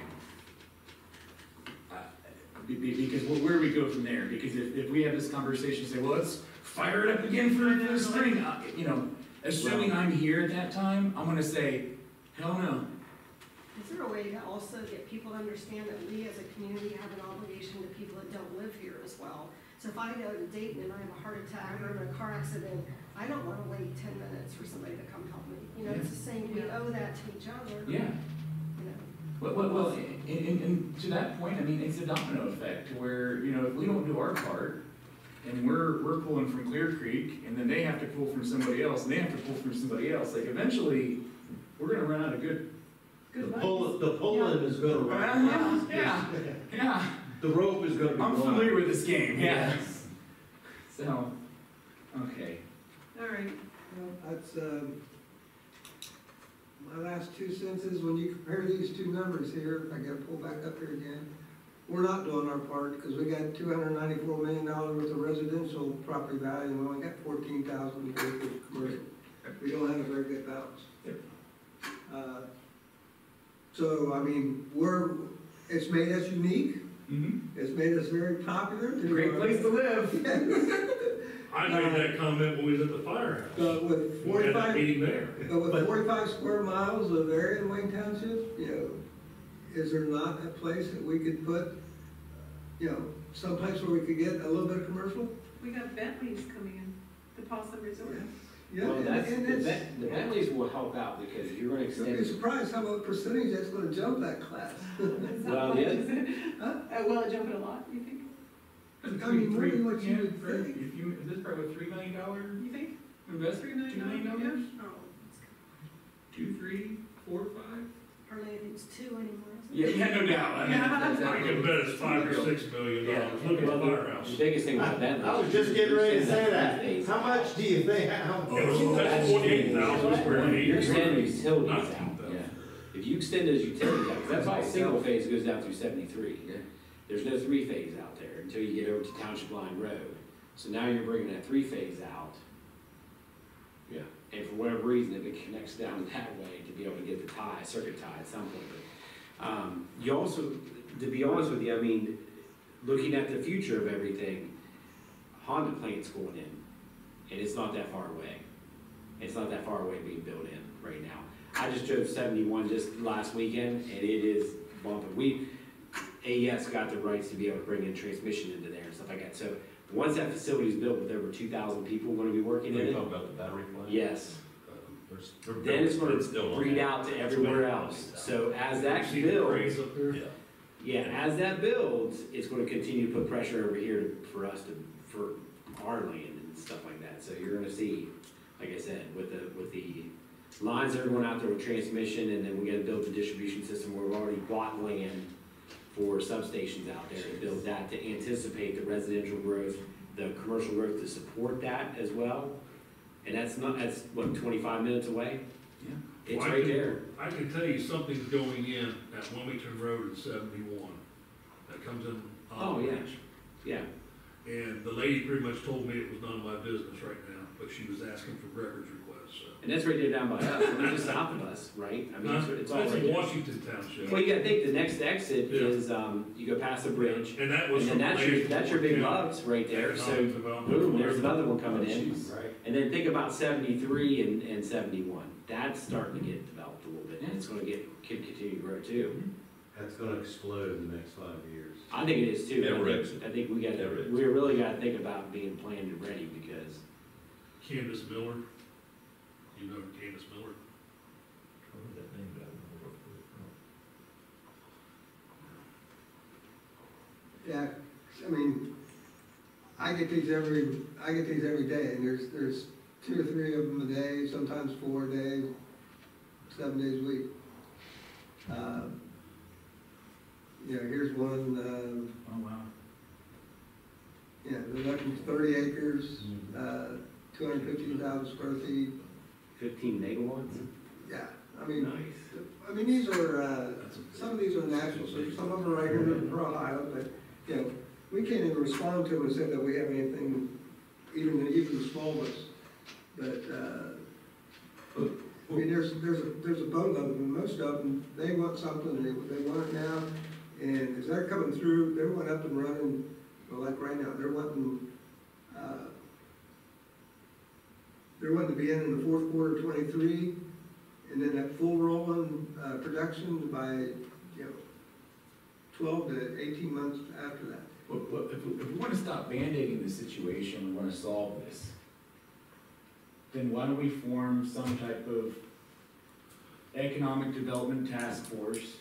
S9: Be- be- Because where where do we go from there? Because if, if we have this conversation, say, well, let's fire it up again for the spring, uh, you know, assuming I'm here at that time, I'm gonna say, hell no.
S8: Is there a way to also get people to understand that we as a community have an obligation to people that don't live here as well? So if I go to Dayton and I have a heart attack or I'm in a car accident, I don't wanna wait ten minutes for somebody to come help me. You know, it's the same, we
S1: Yeah.
S8: owe that to each other,
S9: Yeah.
S8: You know.
S9: Well, well, well, and, and, and to that point, I mean, it's a domino effect to where, you know, if we don't do our part, and we're, we're pulling from Clear Creek, and then they have to pull from somebody else, and they have to pull from somebody else, like, eventually, we're gonna run out of good.
S5: The
S1: Good
S5: pull, the pulling is gonna run.
S9: Yeah, yeah, yeah,
S5: The rope is gonna be
S9: I'm
S5: long.
S9: familiar with this game, yes. So, okay.
S1: All right,
S6: Well, That's, um, my last two sentences, when you compare these two numbers here, I gotta pull back up here again, we're not doing our part, because we got two hundred ninety-four million dollars worth of residential property value, and we only got fourteen thousand worth of commercial. We don't have a very good balance. Uh, So, I mean, we're, it's made us unique,
S9: Mm-hmm.
S6: it's made us very popular. to,
S9: Great
S6: uh,
S9: place to live.
S7: I made that comment when we was at the firehouse.
S6: But with
S7: We had that
S6: forty-five,
S7: meeting there.
S6: But with forty-five square miles of area in Wayne Township, you know, is there not a place that we could put, you know, someplace where we could get a little bit of commercial?
S1: We got Bentley's coming in, the Possum Resort.
S6: Yeah,
S3: Well,
S6: and-
S3: that's,
S6: and
S3: the
S6: it's-
S3: Ben- the Bentleys will help out because you're gonna
S6: You'll be
S3: extend,
S6: surprised how much percentage that's gonna jump that class.
S1: Is that
S3: Well,
S1: much,
S3: yeah.
S1: it?
S6: Huh?
S1: Uh, will it jump it a lot, you think?
S6: I mean, more than what you would
S9: for-
S6: think.
S9: If you, is this probably a three million dollar
S1: You think?
S9: investment?
S1: Three million
S9: Two million
S1: dollars?
S9: dollars?
S1: Yeah.
S8: Oh,
S9: Two, three, four, five?
S8: Hardly anything's two anymore, is
S9: Yeah,
S8: it?
S9: yeah, no doubt. I mean, that's-
S7: I
S9: that's-
S7: can bet it's five or six million dollars, look at the
S3: the biggest thing about that.
S5: I was just getting ready to say that. How much do you think, how?
S7: Oh, that's twenty-eight thousand square feet.
S3: You're extending utilities
S7: Not
S3: out.
S7: 10,000.
S3: Yeah. If you extend those utilities out, 'cause that's why single phase goes down through seventy-three. There's no three phase out there until you get over to Township Line Road. So now you're bringing that three phase out. Yeah. And for whatever reason, if it connects down that way to be able to get the tie, circuit tie at some point. But, Um, you also, to be honest with you, I mean, looking at the future of everything, Honda plant's going in, and it's not that far away. It's not that far away being built in right now. I just drove seventy-one just last weekend, and it is bumping. We, AES got the rights to be able to bring in transmission into there and stuff like that. So, once that facility is built with over two thousand people gonna be working in
S2: You're
S3: it,
S2: talking about the battery plant?
S3: yes,
S2: there's- they're
S3: then it's
S2: building- they're still
S3: gonna
S2: on
S3: breed
S2: that.
S3: out to everywhere else. So as that
S7: See the
S3: builds,
S7: cranes up there?
S2: Yeah.
S3: yeah, as that builds, it's gonna continue to put pressure over here for us to, for our land and stuff like that. So you're gonna see, like I said, with the, with the lines that are going out there with transmission, and then we gotta build the distribution system, where we've already bought land for substations out there to build that, to anticipate the residential growth, the commercial growth to support that as well. And that's not, that's what, twenty-five minutes away?
S9: Yeah.
S3: It's
S7: Well, I
S3: right
S7: can-
S3: there.
S7: I can tell you something's going in at Wilmington Road in seventy-one, that comes in.
S3: Uh, oh, yeah. Yeah,
S7: And the lady pretty much told me it was none of my business right now, but she was asking for records requests, so.
S3: And that's right there down by us, I mean, just south of us, right? I mean, it's, it's all
S7: That's in
S3: there.
S7: Washington Township.
S3: Well, you gotta think, the next exit
S7: Yeah.
S3: is, um, you go past the bridge,
S7: And that was
S3: and
S7: from.
S3: then that's your, that's your big
S7: County
S3: loves right there, so, boom, there's another one coming in.
S5: Right.
S3: And then think about seventy-three and, and seventy-one, that's starting to get developed a little bit, and it's gonna get, can continue to grow too.
S5: That's gonna explode in the next five years.
S3: I think it is too,
S2: Never
S3: I
S2: exit.
S3: think, I think we gotta,
S2: Never exit.
S3: we really gotta think about being planned and ready, because
S7: Candace Miller. You know Candace Miller?
S2: What was that name? I don't know where it was from.
S6: Yeah, I mean, I get these every, I get these every day, and there's, there's two or three of them a day, sometimes four a day, seven days a week. Uh, You know, here's one, uh,
S9: Oh, wow.
S6: yeah, they're looking for thirty acres, uh, two hundred fifteen thousand square feet,
S3: fifteen megawatts,
S6: yeah, I mean,
S3: nice.
S6: I mean, these are, uh, some of these are national, so some of them are right here in Pearl Island, but, you know, we can't even respond to them and say that we have anything, even, even the smallest. But, uh, I mean, there's, there's a, there's a boatload of them, most of them, they want something, they, they want it now. And as they're coming through, they're wanting up and running, well, like right now, they're wanting, uh, they're wanting to be in in the fourth quarter of twenty-three, and then that full rolling, uh, production by, you know, twelve to eighteen months after that.
S9: But, well, if, we- if we wanna stop band-aiding the situation, we wanna solve this, then why don't we form some type of economic development task force?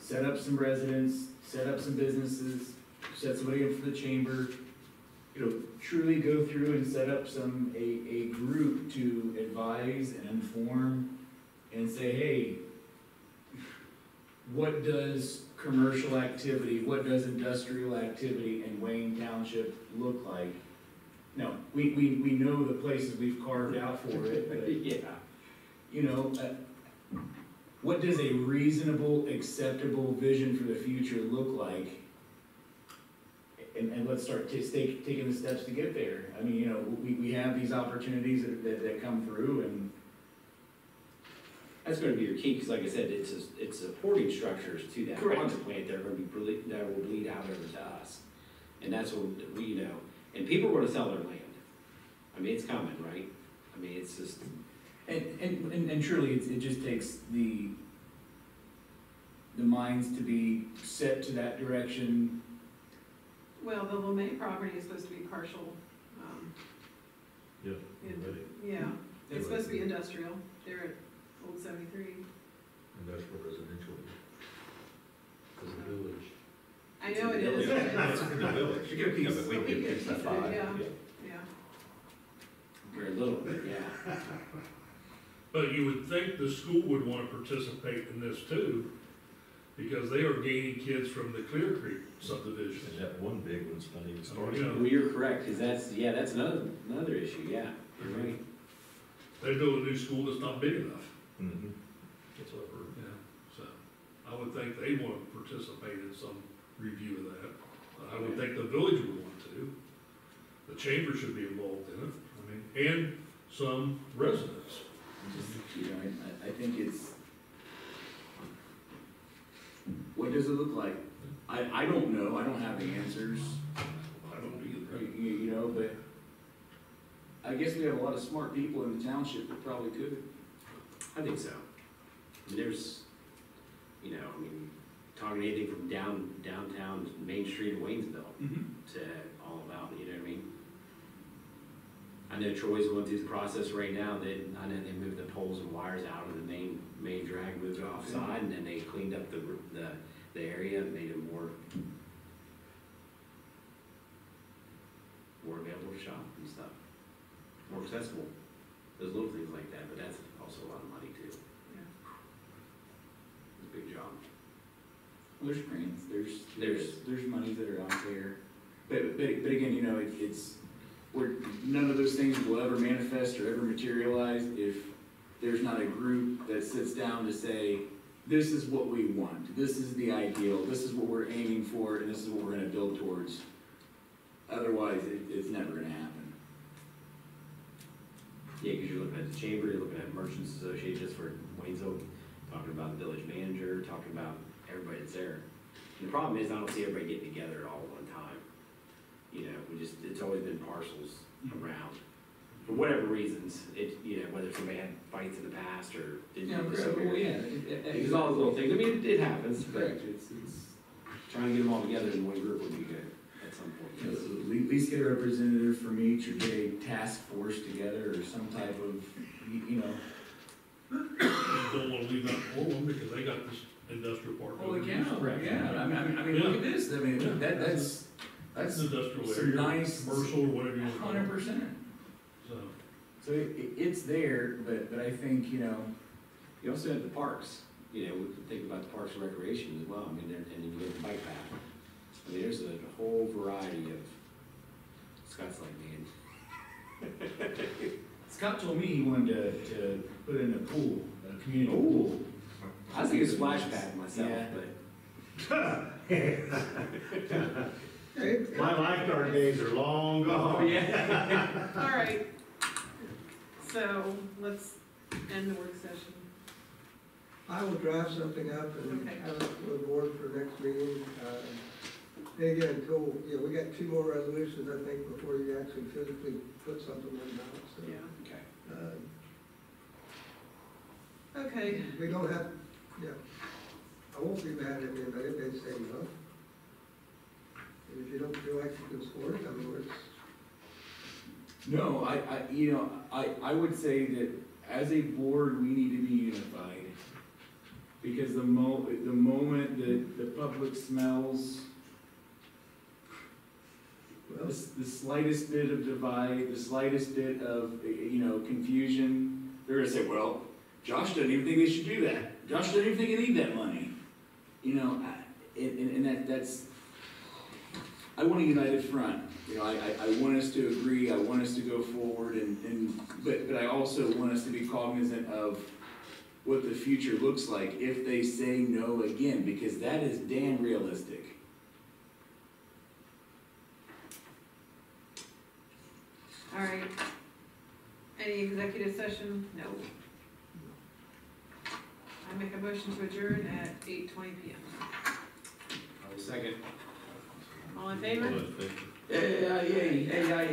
S9: Set up some residents, set up some businesses, set somebody up for the chamber, you know, truly go through and set up some, a, a group to advise and inform and say, hey, what does commercial activity, what does industrial activity in Wayne Township look like? No, we, we, we know the places we've carved out for it, but,
S3: Yeah,
S9: you know, uh, what does a reasonable, acceptable vision for the future look like? And, and let's start ta- take, taking the steps to get there. I mean, you know, we, we have these opportunities that, that, that come through and,
S3: That's gonna be your key, because like I said, it's, a- it's supporting structures to that
S9: Correct.
S3: Honda plant that are gonna be, ble- that will bleed out over to us. And that's what we, know, and people are gonna sell their land. I mean, it's coming, right? I mean, it's just,
S9: And, and, and- and truly, it's, it just takes the, the minds to be set to that direction,
S1: Well, the LeMay property is supposed to be partial, um,
S2: Yeah.
S1: in-
S2: Ready.
S1: yeah, it's supposed to be industrial, they're at Old Seventy-three.
S2: Industrial residential.
S4: As a village.
S1: I know it is, but it's-
S2: The village.
S4: You get a piece.
S2: Yeah, but we
S1: But we
S2: get
S1: get a
S2: piece
S1: piece
S2: of
S1: of it,
S2: five,
S1: yeah.
S2: yeah.
S1: yeah.
S3: Very little, but yeah.
S7: But you would think the school would wanna participate in this too, because they are gaining kids from the Clear Creek subdivision.
S2: And that one big one's not even
S7: Yeah.
S2: started.
S3: Well, you're correct, because that's, yeah, that's another, another issue, yeah, you're right.
S7: They built a new school that's not big enough.
S2: Mm-hmm. That's what I've heard.
S7: Yeah, so I would think they want to participate in some review of that. I would think the village would want to. The chamber should be involved in it, I mean, and some residents.
S9: Just, you know, I, I think it's, what does it look like? I, I don't know, I don't have the answers,
S7: I don't either.
S9: you, you know, but I guess we have a lot of smart people in the township that probably could.
S3: I think so. I mean, there's, you know, I mean, talking anything from down, downtown Main Street of Waynesville mm-hmm. to all about, you know what I mean? I know Troy's going through the process right now, that, I know they moved the poles and wires out of the main, main drag, moved offside, and then they cleaned up the, the, the area, and made it more, more available to shop and stuff, more accessible, There's little things like that, but that's also a lot of money too.
S1: Yeah.
S3: It's a big job.
S9: There's grants, there's,
S3: There's-
S9: there's, there's monies that are out there. But, but, but again, you know, it, it's, we're, none of those things will ever manifest or ever materialize if there's not a group that sits down to say, this is what we want, this is the ideal, this is what we're aiming for, and this is what we're gonna build towards. Otherwise, it, it's never gonna happen.
S3: Yeah, because you're looking at the chamber, you're looking at merchants association just for Waynesville, talking about the village manager, talking about everybody that's there. And the problem is, I don't see everybody getting together at all at one time. You know, we just, it's always been parcels mm-hmm. around. For whatever reasons, it, you know, whether somebody had fights in the past or didn't. do this over here. Because all those little things, I mean, it, it happens, but
S9: Correct, it's, it's,
S3: trying to get them all together in one group would be good at some
S9: you know,
S3: point.
S9: at le- least get a representative from each, or get a task force together, or some type of, you you know,
S7: Don't want to leave out Portland because they got this industrial park.
S9: Oh,
S7: over
S9: they
S7: there.
S9: can, yeah, I mean, I mean, I mean, look at this, I mean, that, that's,
S7: That's
S9: that's
S7: industrial
S9: some
S7: area,
S9: nice-
S7: commercial, or whatever you want to call
S9: hundred
S7: it.
S9: percent.
S7: So,
S9: So it, it- it's there, but, but I think, you know,
S3: You also have the parks, you know, we can think about the parks and recreation as well, I mean, there- and then you have the bike path. I mean, there's a whole variety of, Scott's like, man,
S9: Scott told me he wanted to, to put in a pool, a community
S3: Ooh.
S9: pool.
S3: I was thinking splash pad myself,
S9: Yeah.
S3: but.
S5: My lifeguard days are long gone.
S3: Oh, yeah.
S1: All right, so let's end the work session.
S6: I will draft something up and
S1: Okay.
S6: have it for the board for next meeting. Uh, And again, until, you know, we got two more resolutions, I think, before you actually physically put something on the ballot, so.
S1: Yeah,
S3: Okay.
S6: uh,
S1: okay,
S6: We don't have, yeah, I won't be mad at anybody if they say no. And if you don't feel like you can score it, I mean, it's,
S9: No, I, I, you know, I, I would say that as a board, we need to be unified. Because the mo, the moment that the public smells the, the slightest bit of divide, the slightest bit of, you know, confusion, they're gonna say, well, Josh doesn't even think they should do that. Josh doesn't even think they need that money. You know, I- and, and that, that's, I want a united front. You know, I, I, I want us to agree, I want us to go forward and, and, but, but I also want us to be cognizant of what the future looks like if they say no again, because that is damn realistic.
S1: all right. Any executive session? No. I make a motion to adjourn at eight twenty P M.
S3: Second.
S1: All in favor?
S2: Well, I think-
S9: Yeah, yeah, yeah, yeah, yeah.